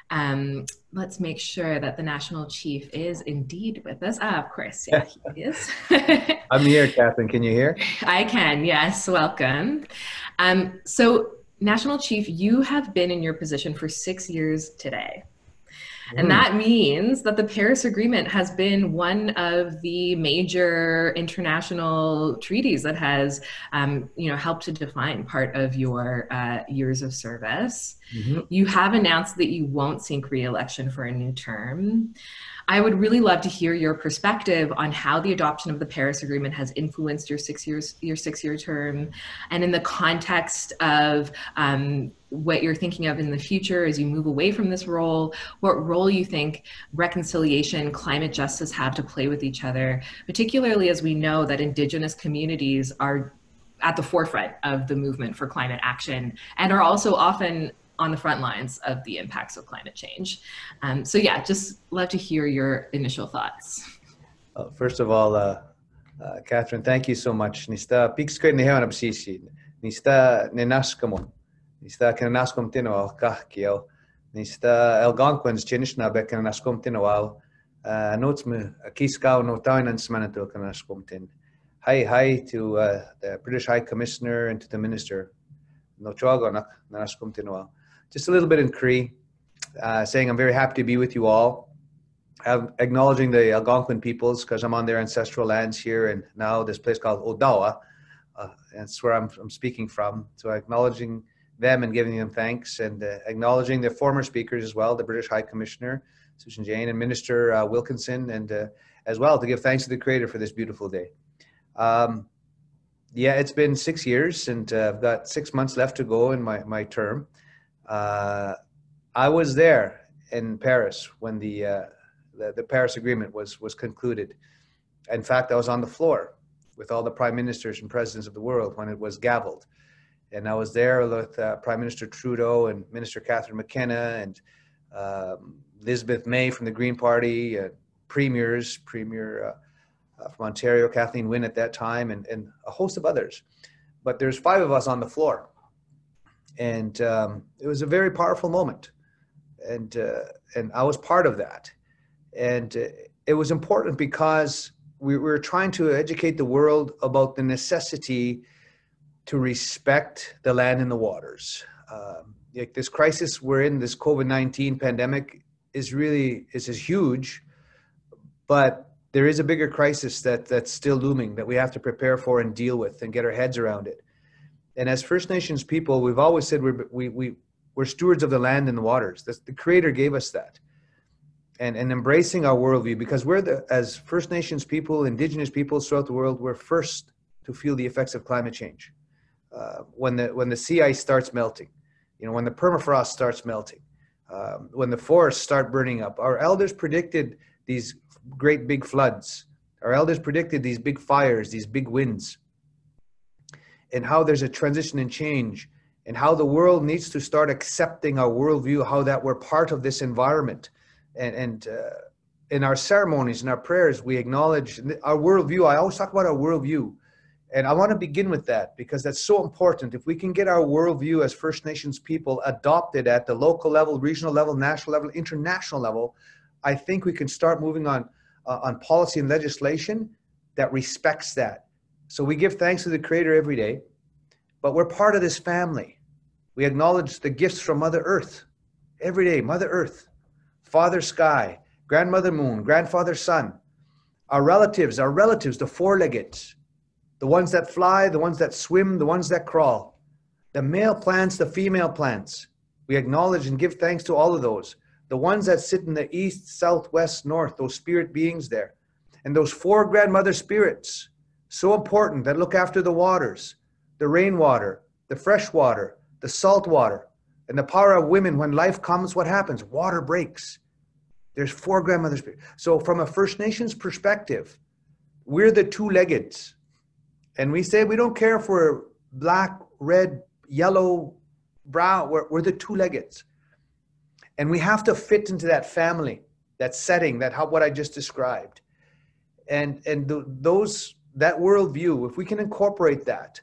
Um, let's make sure that the National Chief is indeed with us. Ah, of course, yeah, he is. I'm here, Catherine. Can you hear? I can, yes. Welcome. Um, so, National Chief, you have been in your position for six years today. And hmm. that means that the Paris Agreement has been one of the major international treaties that has, um, you know, helped to define part of your uh, years of service. Mm-hmm. You have announced that you won't seek re-election for a new term. I would really love to hear your perspective on how the adoption of the Paris Agreement has influenced your six years, your six-year term, and in the context of um, what you're thinking of in the future as you move away from this role, what role you think reconciliation, climate justice have to play with each other, particularly as we know that Indigenous communities are at the forefront of the movement for climate action and are also often on the front lines of the impacts of climate change. Um, so yeah, just love to hear your initial thoughts. Uh, first of all, uh, uh, Catherine, thank you so much. Nista pikskred ni hewan absisi. Nista nenaskamo. Nista kenaskom tino al kahkio. Nista elgonquins chinishna be kenaskom tino al. Notes me kiskau no tainans manato kenaskom tin. Hi, hi to uh, the British High Commissioner and to the Minister. No chogonak naskum tino al just a little bit in Cree, uh, saying I'm very happy to be with you all. I'm acknowledging the Algonquin peoples because I'm on their ancestral lands here and now this place called Odawa. Uh, that's where I'm, I'm, speaking from. So acknowledging them and giving them thanks and uh, acknowledging the former speakers as well, the British High Commissioner, Susan Jane, and Minister uh, Wilkinson, and uh, as well to give thanks to the Creator for this beautiful day. Um, yeah, it's been six years and uh, I've got six months left to go in my, my term. Uh, I was there in Paris when the, uh, the, the Paris Agreement was was concluded, in fact, I was on the floor with all the prime ministers and presidents of the world when it was gavelled. And I was there with uh, Prime Minister Trudeau and Minister Catherine McKenna and um, Elizabeth May from the Green Party, premiers, Premier uh, uh, from Ontario, Kathleen Wynne at that time, and, and a host of others. But there's five of us on the floor. And um, it was a very powerful moment. And, uh, and I was part of that. And uh, it was important because we were trying to educate the world about the necessity to respect the land and the waters. Um, like this crisis we're in, this COVID nineteen pandemic, is really is, is huge, but there is a bigger crisis that that's still looming that we have to prepare for and deal with and get our heads around it. And as First Nations people, we've always said we're we, we we're stewards of the land and the waters. The Creator gave us that and, and embracing our worldview because we're the as First Nations people, Indigenous peoples throughout the world, we're first to feel the effects of climate change. Uh, when the when the sea ice starts melting, you know, when the permafrost starts melting, um, when the forests start burning up, our elders predicted these great big floods. Our elders predicted these big fires, these big winds, and how there's a transition and change, and how the world needs to start accepting our worldview, how that we're part of this environment and, and uh, in our ceremonies and our prayers, we acknowledge our worldview. I always talk about our worldview. And I want to begin with that because that's so important. If we can get our worldview as First Nations people adopted at the local level, regional level, national level, international level, I think we can start moving on uh, on policy and legislation that respects that. So we give thanks to the Creator every day, but we're part of this family. We acknowledge the gifts from Mother Earth every day, Mother Earth. Father Sky, Grandmother Moon, Grandfather Sun, our relatives, our relatives, the four leggeds, the ones that fly, the ones that swim, the ones that crawl, the male plants, the female plants. We acknowledge and give thanks to all of those. The ones that sit in the east, south, west, north, those spirit beings there. And those four grandmother spirits, so important that look after the waters, the rainwater, the fresh water, the salt water, and the power of women when life comes what happens? Water breaks. There's four grandmothers. So from a first nations perspective we're the two-legged and we say we don't care if we're black red yellow brown we're, we're the two-legged and we have to fit into that family that setting that how what i just described. And and those that worldview if we can incorporate that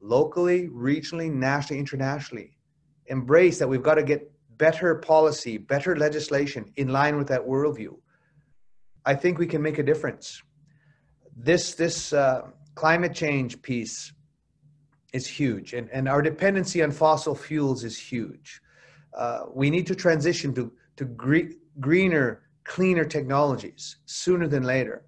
locally regionally nationally internationally embrace that we've got to get better policy, better legislation in line with that worldview, I think we can make a difference. This this uh, climate change piece is huge, and, and our dependency on fossil fuels is huge. Uh, we need to transition to to gre- greener, cleaner technologies sooner than later,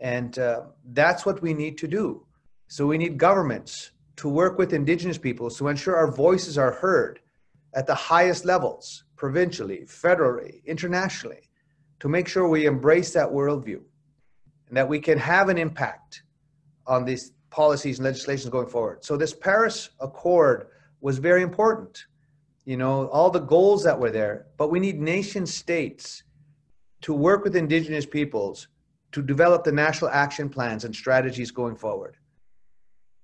and uh, that's what we need to do. So we need governments to work with Indigenous peoples to ensure our voices are heard at the highest levels, provincially, federally, internationally, to make sure we embrace that worldview and that we can have an impact on these policies and legislations going forward. So this Paris Accord was very important. You know, all the goals that were there, but we need nation states to work with indigenous peoples to develop the national action plans and strategies going forward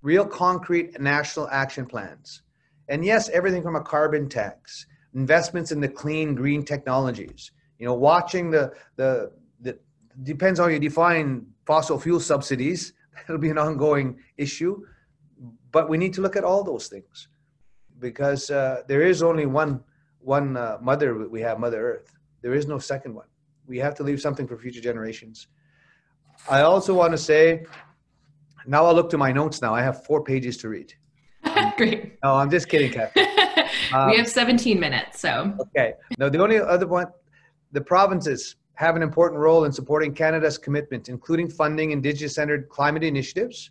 real concrete national action plans. And yes, everything from a carbon tax, investments in the clean green technologies, you know, watching the, the, the depends on how you define fossil fuel subsidies. That'll be an ongoing issue. But we need to look at all those things because uh, there is only one, one uh, mother we have, Mother Earth. There is no second one. We have to leave something for future generations. I also want to say now I'll look to my notes now. I have four pages to read. Great. No, I'm just kidding, Kathy. Um, we have 17 minutes, so. Okay. No, the only other one, the provinces have an important role in supporting Canada's commitment, including funding Indigenous-centered climate initiatives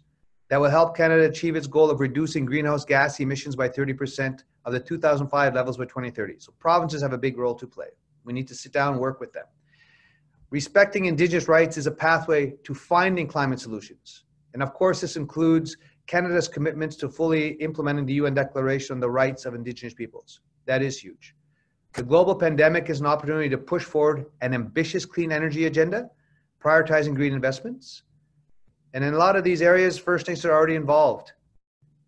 that will help Canada achieve its goal of reducing greenhouse gas emissions by 30% of the 2005 levels by 2030. So provinces have a big role to play. We need to sit down and work with them. Respecting Indigenous rights is a pathway to finding climate solutions. And of course, this includes Canada's commitments to fully implementing the UN Declaration on the Rights of Indigenous Peoples. That is huge. The global pandemic is an opportunity to push forward an ambitious clean energy agenda, prioritizing green investments. And in a lot of these areas, First Nations are already involved.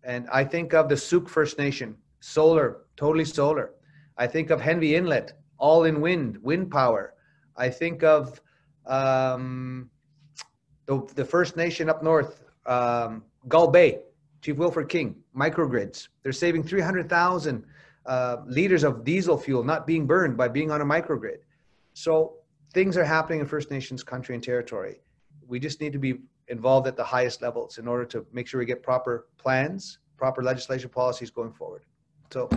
And I think of the T'Sou-ke First Nation, solar, totally solar. I think of Henvey Inlet, all in wind, wind power. I think of um, the, the First Nation up north, um, Gull Bay, Chief Wilfred King, microgrids. They're saving 300,000 uh, liters of diesel fuel not being burned by being on a microgrid. So things are happening in First Nations country and territory. We just need to be involved at the highest levels in order to make sure we get proper plans, proper legislation policies going forward. So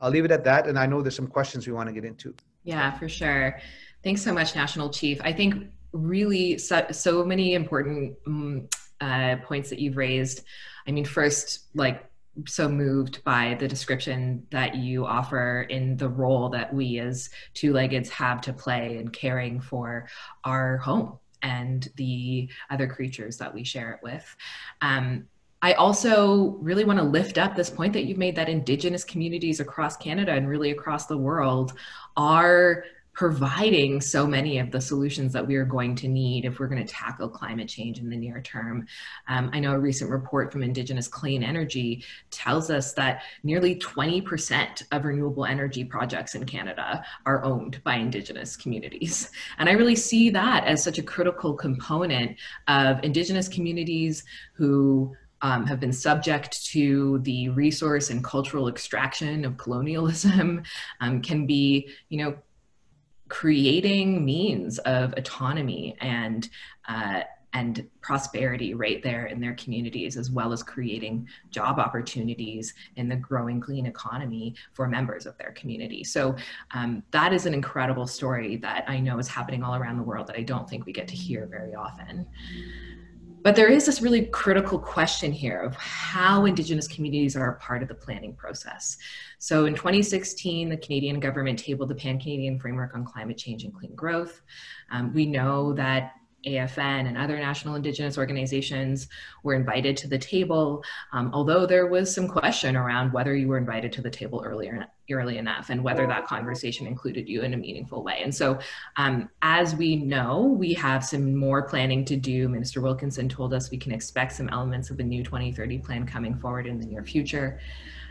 I'll leave it at that. And I know there's some questions we want to get into. Yeah, for sure. Thanks so much, National Chief. I think really so, so many important um, uh, points that you've raised. I mean, first, like so moved by the description that you offer in the role that we as two-leggeds have to play in caring for our home and the other creatures that we share it with. Um, I also really want to lift up this point that you've made that Indigenous communities across Canada and really across the world are providing so many of the solutions that we are going to need if we're going to tackle climate change in the near term. Um, I know a recent report from Indigenous Clean Energy tells us that nearly 20% of renewable energy projects in Canada are owned by Indigenous communities. And I really see that as such a critical component of Indigenous communities who um, have been subject to the resource and cultural extraction of colonialism um, can be, you know, creating means of autonomy and uh, and prosperity right there in their communities, as well as creating job opportunities in the growing clean economy for members of their community. So um, that is an incredible story that I know is happening all around the world that I don't think we get to hear very often. But there is this really critical question here of how Indigenous communities are a part of the planning process. So in 2016, the Canadian government tabled the Pan-Canadian Framework on Climate Change and Clean Growth. Um, we know that AFN and other national indigenous organizations were invited to the table, um, although there was some question around whether you were invited to the table earlier, early enough and whether that conversation included you in a meaningful way. And so um, as we know, we have some more planning to do. Minister Wilkinson told us we can expect some elements of the new 2030 plan coming forward in the near future.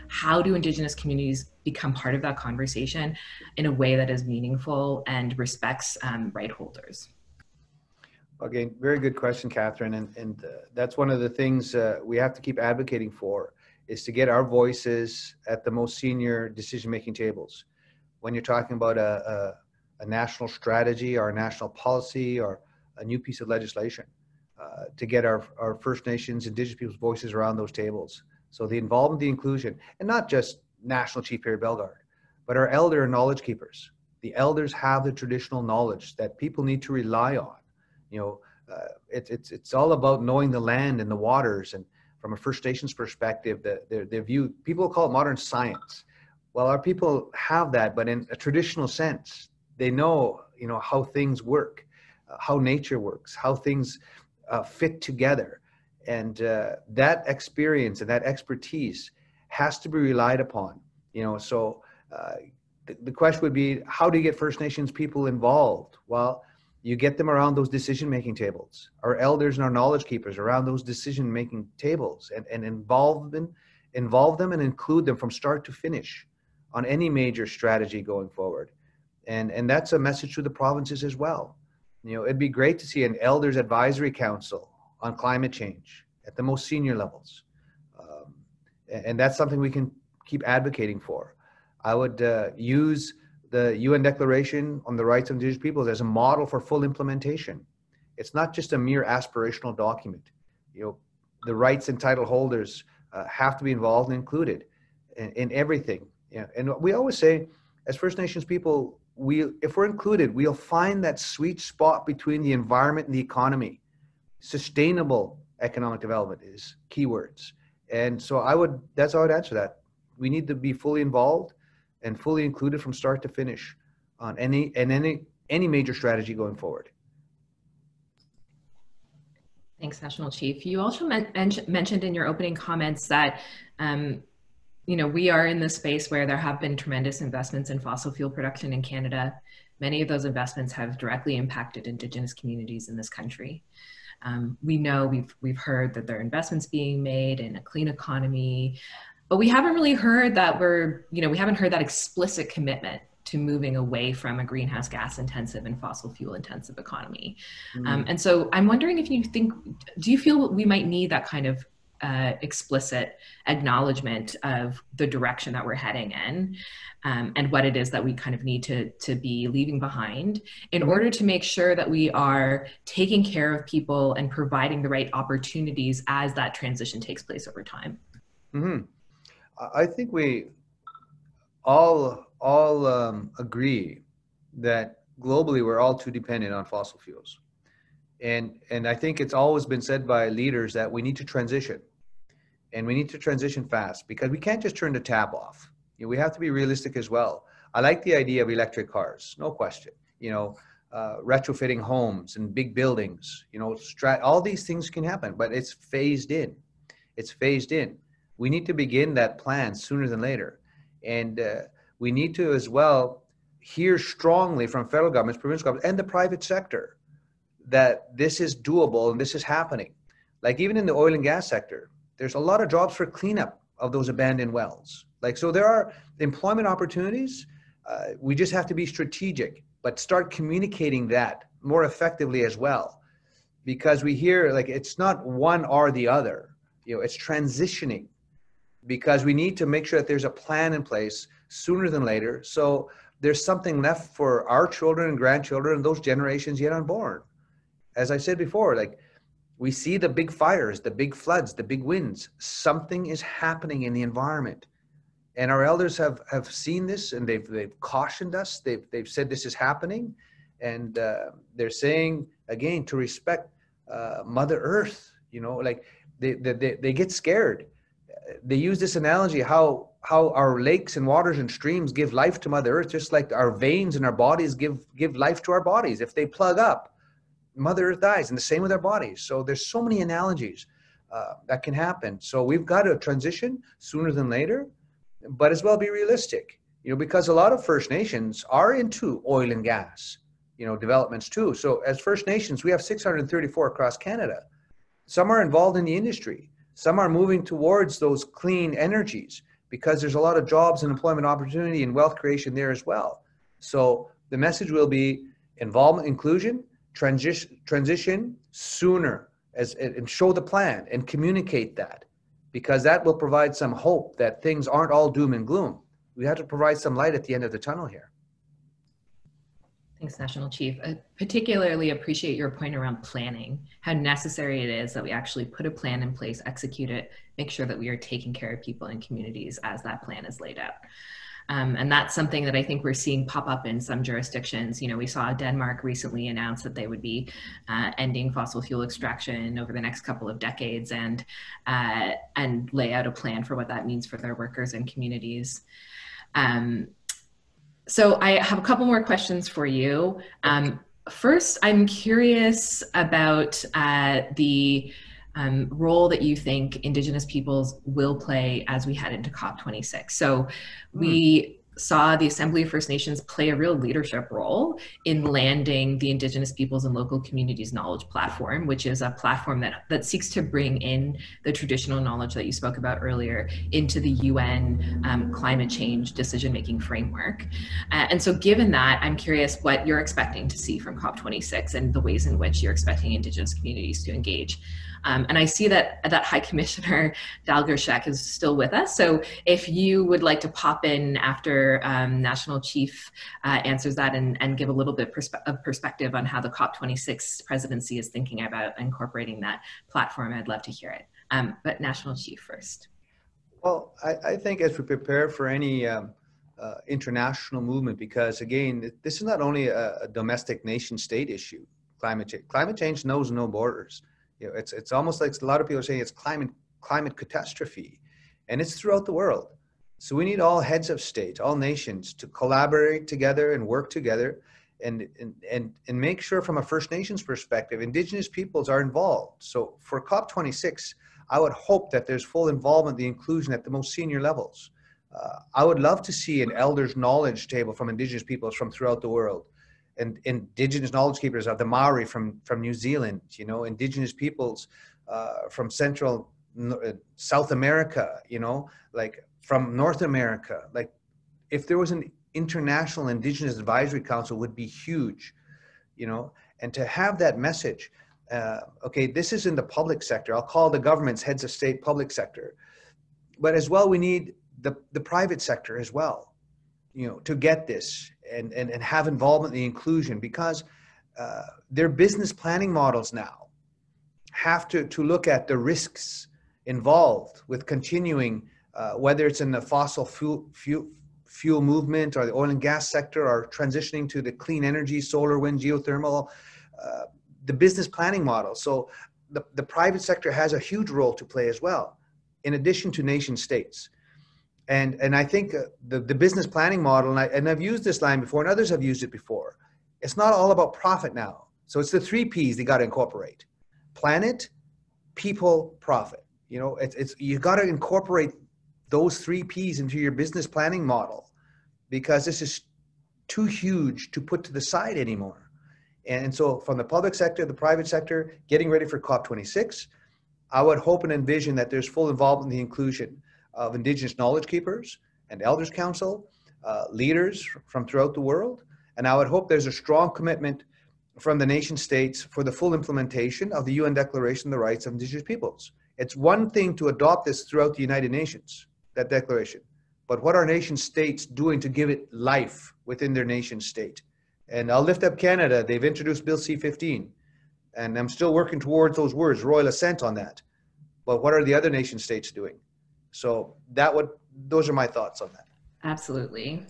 How do Indigenous communities become part of that conversation in a way that is meaningful and respects um, right holders? Again, very good question, Catherine. And, and uh, that's one of the things uh, we have to keep advocating for is to get our voices at the most senior decision-making tables. When you're talking about a, a, a, national strategy or a national policy or a new piece of legislation, uh, to get our, our First Nations, Indigenous people's voices around those tables. So the involvement, the inclusion, and not just National Chief Perry Bellegarde, but our elder and knowledge keepers. The elders have the traditional knowledge that people need to rely on you know, uh, it, it's it's all about knowing the land and the waters. And from a First Nations perspective, the, the, the view people call it modern science. Well, our people have that, but in a traditional sense, they know you know how things work, uh, how nature works, how things uh, fit together, and uh, that experience and that expertise has to be relied upon. You know, so uh, the question would be, how do you get First Nations people involved? Well you get them around those decision making tables. Our elders and our knowledge keepers around those decision making tables and, and involve them involve them and include them from start to finish on any major strategy going forward. And and that's a message to the provinces as well. You know it'd be great to see an elders advisory council on climate change at the most senior levels. Um, and that's something we can keep advocating for. I would uh, use the UN Declaration on the Rights of Indigenous Peoples as a model for full implementation. It's not just a mere aspirational document. You know, the rights and title holders uh, have to be involved and included in, in everything. Yeah, and we always say, as First Nations people, we if we're included, we'll find that sweet spot between the environment and the economy. Sustainable economic development is keywords. And so I would that's how I'd answer that. We need to be fully involved and fully included from start to finish on any and any any major strategy going forward. Thanks, National Chief. You also men mentioned in your opening comments that um, you know, we are in the space where there have been tremendous investments in fossil fuel production in Canada. Many of those investments have directly impacted Indigenous communities in this country. Um, we know we've we've heard that there are investments being made in a clean economy, but we haven't really heard that we're you know we haven't heard that explicit commitment to moving away from a greenhouse gas intensive and fossil fuel intensive economy. Mm. Um, and so I'm wondering if you think, do you feel we might need that kind of uh, explicit acknowledgement of the direction that we're heading in um, and what it is that we kind of need to, to be leaving behind in order to make sure that we are taking care of people and providing the right opportunities as that transition takes place over time. Mm-hmm. I think we all all um, agree that globally we're all too dependent on fossil fuels. And, and I think it's always been said by leaders that we need to transition and we need to transition fast because we can't just turn the tap off. You know, we have to be realistic as well. I like the idea of electric cars, no question. You know, uh, retrofitting homes and big buildings. You know, strat- all these things can happen, but it's phased in. It's phased in. We need to begin that plan sooner than later, and uh, we need to as well hear strongly from federal governments, provincial governments, and the private sector that this is doable and this is happening. Like even in the oil and gas sector, there's a lot of jobs for cleanup of those abandoned wells. Like, so there are employment opportunities. Uh, we just have to be strategic, but start communicating that more effectively as well. Because we hear like it's not one or the other, you know, it's transitioning because we need to make sure that there's a plan in place sooner than later. So there's something left for our children and grandchildren and those generations yet unborn. As I said before, like we see the big fires, the big floods, the big winds. Something is happening in the environment. And our elders have, have seen this and they've, they've cautioned us. They've, they've said this is happening. And uh, they're saying, again, to respect uh, Mother Earth. You know, like they, they, they get scared. They use this analogy how, how our lakes and waters and streams give life to Mother Earth, just like our veins in our bodies give, give life to our bodies. If they plug up, Mother Earth dies, and the same with our bodies. So there's so many analogies uh, that can happen. So we've got to transition sooner than later, but as well be realistic. You know, because a lot of First Nations are into oil and gas, you know, developments too. So as First Nations, we have 634 across Canada. Some are involved in the industry. Some are moving towards those clean energies because there's a lot of jobs and employment opportunity and wealth creation there as well. So the message will be involvement, inclusion, transition transition sooner as and show the plan and communicate that because that will provide some hope that things aren't all doom and gloom we have to provide some light at the end of the tunnel here Thanks, National Chief. I particularly appreciate your point around planning, how necessary it is that we actually put a plan in place, execute it, make sure that we are taking care of people and communities as that plan is laid out. Um, and that's something that I think we're seeing pop up in some jurisdictions. You know, we saw Denmark recently announce that they would be uh, ending fossil fuel extraction over the next couple of decades and, uh, and lay out a plan for what that means for their workers and communities. Um, so I have a couple more questions for you. Um, first, I'm curious about uh, the um, role that you think Indigenous peoples will play as we head into COP26. So we saw the Assembly of First Nations play a real leadership role in landing the Indigenous Peoples and Local Communities Knowledge Platform, which is a platform that, that seeks to bring in the traditional knowledge that you spoke about earlier into the UN um, climate change decision-making framework. Uh, and so given that, I'm curious what you're expecting to see from COP26 and the ways in which you're expecting Indigenous communities to engage. Um, and I see that that High Commissioner d'Allegeershecque is still with us. So if you would like to pop in after um, National Chief uh, answers that and, and give a little bit perspe of perspective on how the COP26 presidency is thinking about incorporating that platform, I'd love to hear it. Um, but National Chief first. Well, I, I, think as we prepare for any um, uh, international movement, because again, this is not only a, a domestic nation state issue, climate change. Climate change knows no borders. You know, it's it's almost like a lot of people are saying it's climate climate catastrophe, and it's throughout the world. So we need all heads of state, all nations, to collaborate together and work together, and and and, and make sure from a First Nations perspective, Indigenous peoples are involved. So for COP26, I would hope that there's full involvement, the inclusion at the most senior levels. Uh, I would love to see an elders knowledge table from indigenous peoples from throughout the world and indigenous knowledge keepers of the Maori from, from New Zealand, you know, indigenous peoples uh, from Central, uh, South America, you know, like from North America. Like if there was an international indigenous advisory council would be huge, you know, and to have that message, uh, okay, this is in the public sector. I'll call the government's heads of state public sector. But as well, we need the, the private sector as well, you know, to get this and, and, and have involvement in the inclusion because uh, their business planning models now have to, to look at the risks involved with continuing, uh, whether it's in the fossil fuel, fuel, fuel movement or the oil and gas sector or transitioning to the clean energy, solar, wind, geothermal, uh, the business planning model. So the, the private sector has a huge role to play as well, in addition to nation states. And, and I think uh, the, the business planning model, and, I, and I've used this line before, and others have used it before, it's not all about profit now. So it's the three P's they got to incorporate planet, people, profit. You know, it's, it's you got to incorporate those three P's into your business planning model because this is too huge to put to the side anymore. And so, from the public sector, the private sector, getting ready for COP26, I would hope and envision that there's full involvement in the inclusion of Indigenous knowledge keepers and Elders Council, uh, leaders from throughout the world. And I would hope there's a strong commitment from the nation states for the full implementation of the UN Declaration of the Rights of Indigenous Peoples. It's one thing to adopt this throughout the United Nations, that declaration, but what are nation states doing to give it life within their nation state? And I'll lift up Canada. They've introduced Bill C-15, and I'm still working towards those words, royal assent on that. But what are the other nation states doing? So that would those are my thoughts on that. Absolutely.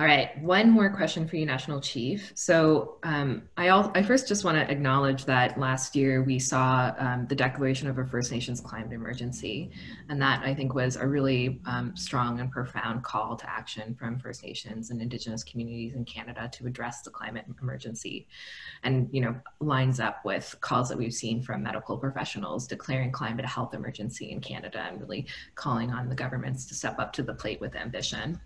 All right, one more question for you, National Chief. So um, I, all, I first just want to acknowledge that last year we saw um, the declaration of a First Nations climate emergency, and that I think was a really um, strong and profound call to action from First Nations and Indigenous communities in Canada to address the climate emergency, and you know lines up with calls that we've seen from medical professionals declaring climate a health emergency in Canada and really calling on the governments to step up to the plate with ambition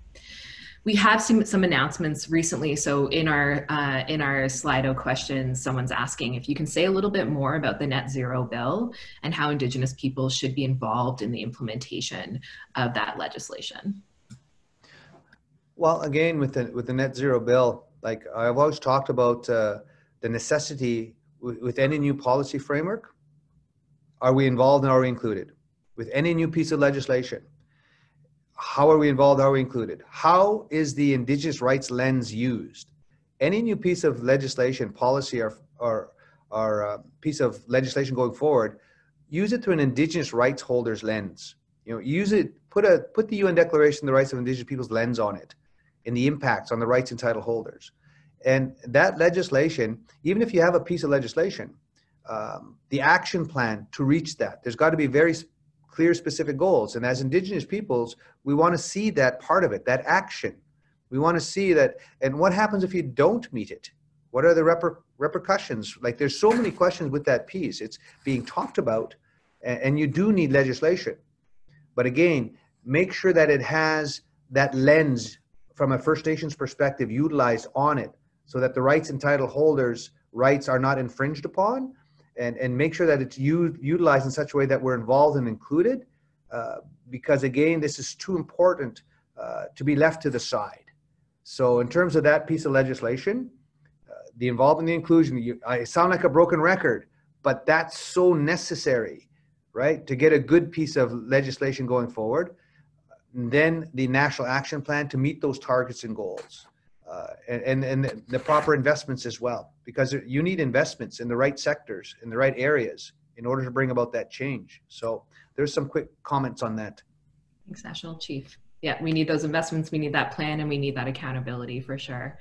we have some, some announcements recently. So in our uh, in our Slido questions, someone's asking if you can say a little bit more about the net zero bill and how Indigenous people should be involved in the implementation of that legislation. Well, again, with the with the net zero bill, like I've always talked about uh, the necessity with, with any new policy framework. Are we involved and are we included? With any new piece of legislation, how are we involved? How are we included? How is the Indigenous rights lens used? Any new piece of legislation, policy, or, or, or uh, piece of legislation going forward, use it through an Indigenous rights holders lens. You know, use it. Put a put the UN Declaration of the Rights of Indigenous Peoples lens on it, and the impacts on the rights and title holders. And that legislation, even if you have a piece of legislation, um, the action plan to reach that, there's got to be very clear specific goals. And as indigenous peoples we want to see that part of it that action. We want to see that and what happens if you don't meet it? What are the reper- repercussions? Like there's so many questions with that piece. It's being talked about and, and you do need legislation. But again make sure that it has that lens from a first nations perspective utilized on it so that the rights and title holders rights are not infringed upon and, and make sure that it's u- utilized in such a way that we're involved and included. Uh, because again, this is too important uh, to be left to the side. So, in terms of that piece of legislation, uh, the involvement, the inclusion, you, I sound like a broken record, but that's so necessary, right, to get a good piece of legislation going forward. then the national action plan to meet those targets and goals uh, and, and the proper investments as well, because you need investments in the right sectors, in the right areas in order to bring about that change. So there's some quick comments on that. Thanks, National Chief. Yeah, we need those investments, we need that plan, and we need that accountability for sure.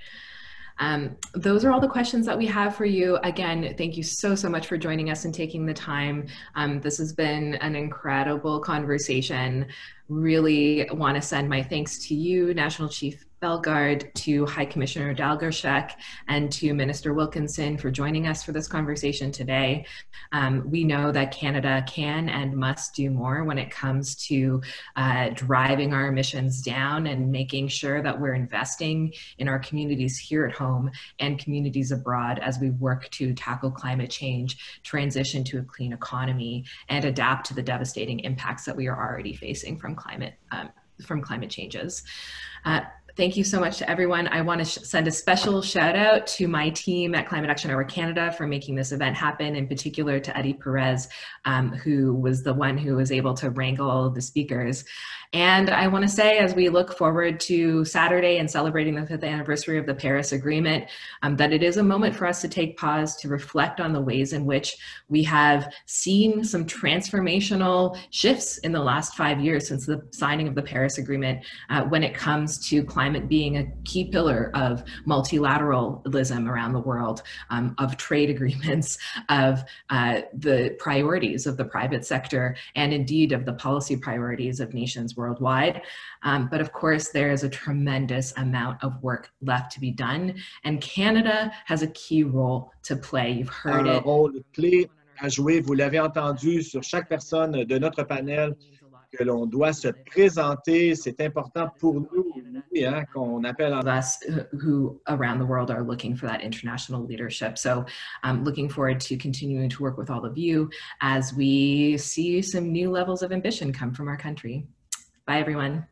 Um, those are all the questions that we have for you. Again, thank you so, so much for joining us and taking the time. Um, this has been an incredible conversation. Really want to send my thanks to you, National Chief Bellegarde, to High Commissioner d'Allegeershecque, and to Minister Wilkinson for joining us for this conversation today. Um, we know that Canada can and must do more when it comes to uh, driving our emissions down and making sure that we're investing in our communities here at home and communities abroad as we work to tackle climate change, transition to a clean economy, and adapt to the devastating impacts that we are already facing from climate um, from climate changes. Uh, thank you so much to everyone. I want to send a special shout out to my team at Climate Action Network Canada for making this event happen, in particular to Eddie Perez, um, who was the one who was able to wrangle the speakers. And I want to say, as we look forward to Saturday and celebrating the fifth anniversary of the Paris Agreement, um, that it is a moment for us to take pause to reflect on the ways in which we have seen some transformational shifts in the last five years since the signing of the Paris Agreement uh, when it comes to climate being a key pillar of multilateralism around the world, um, of trade agreements, of uh, the priorities of the private sector, and indeed of the policy priorities of nations worldwide. Um, but of course, there is a tremendous amount of work left to be done, and Canada has a key role to play. You've heard it. à jouer. Vous l'avez entendu sur chaque personne de notre panel que l'on doit se présenter. C'est important pour nous hein, qu'on appelle en us who around the world are looking for that international leadership. So I'm looking forward to continuing to work with all of you as we see some new levels of ambition come from our country. Bye, everyone.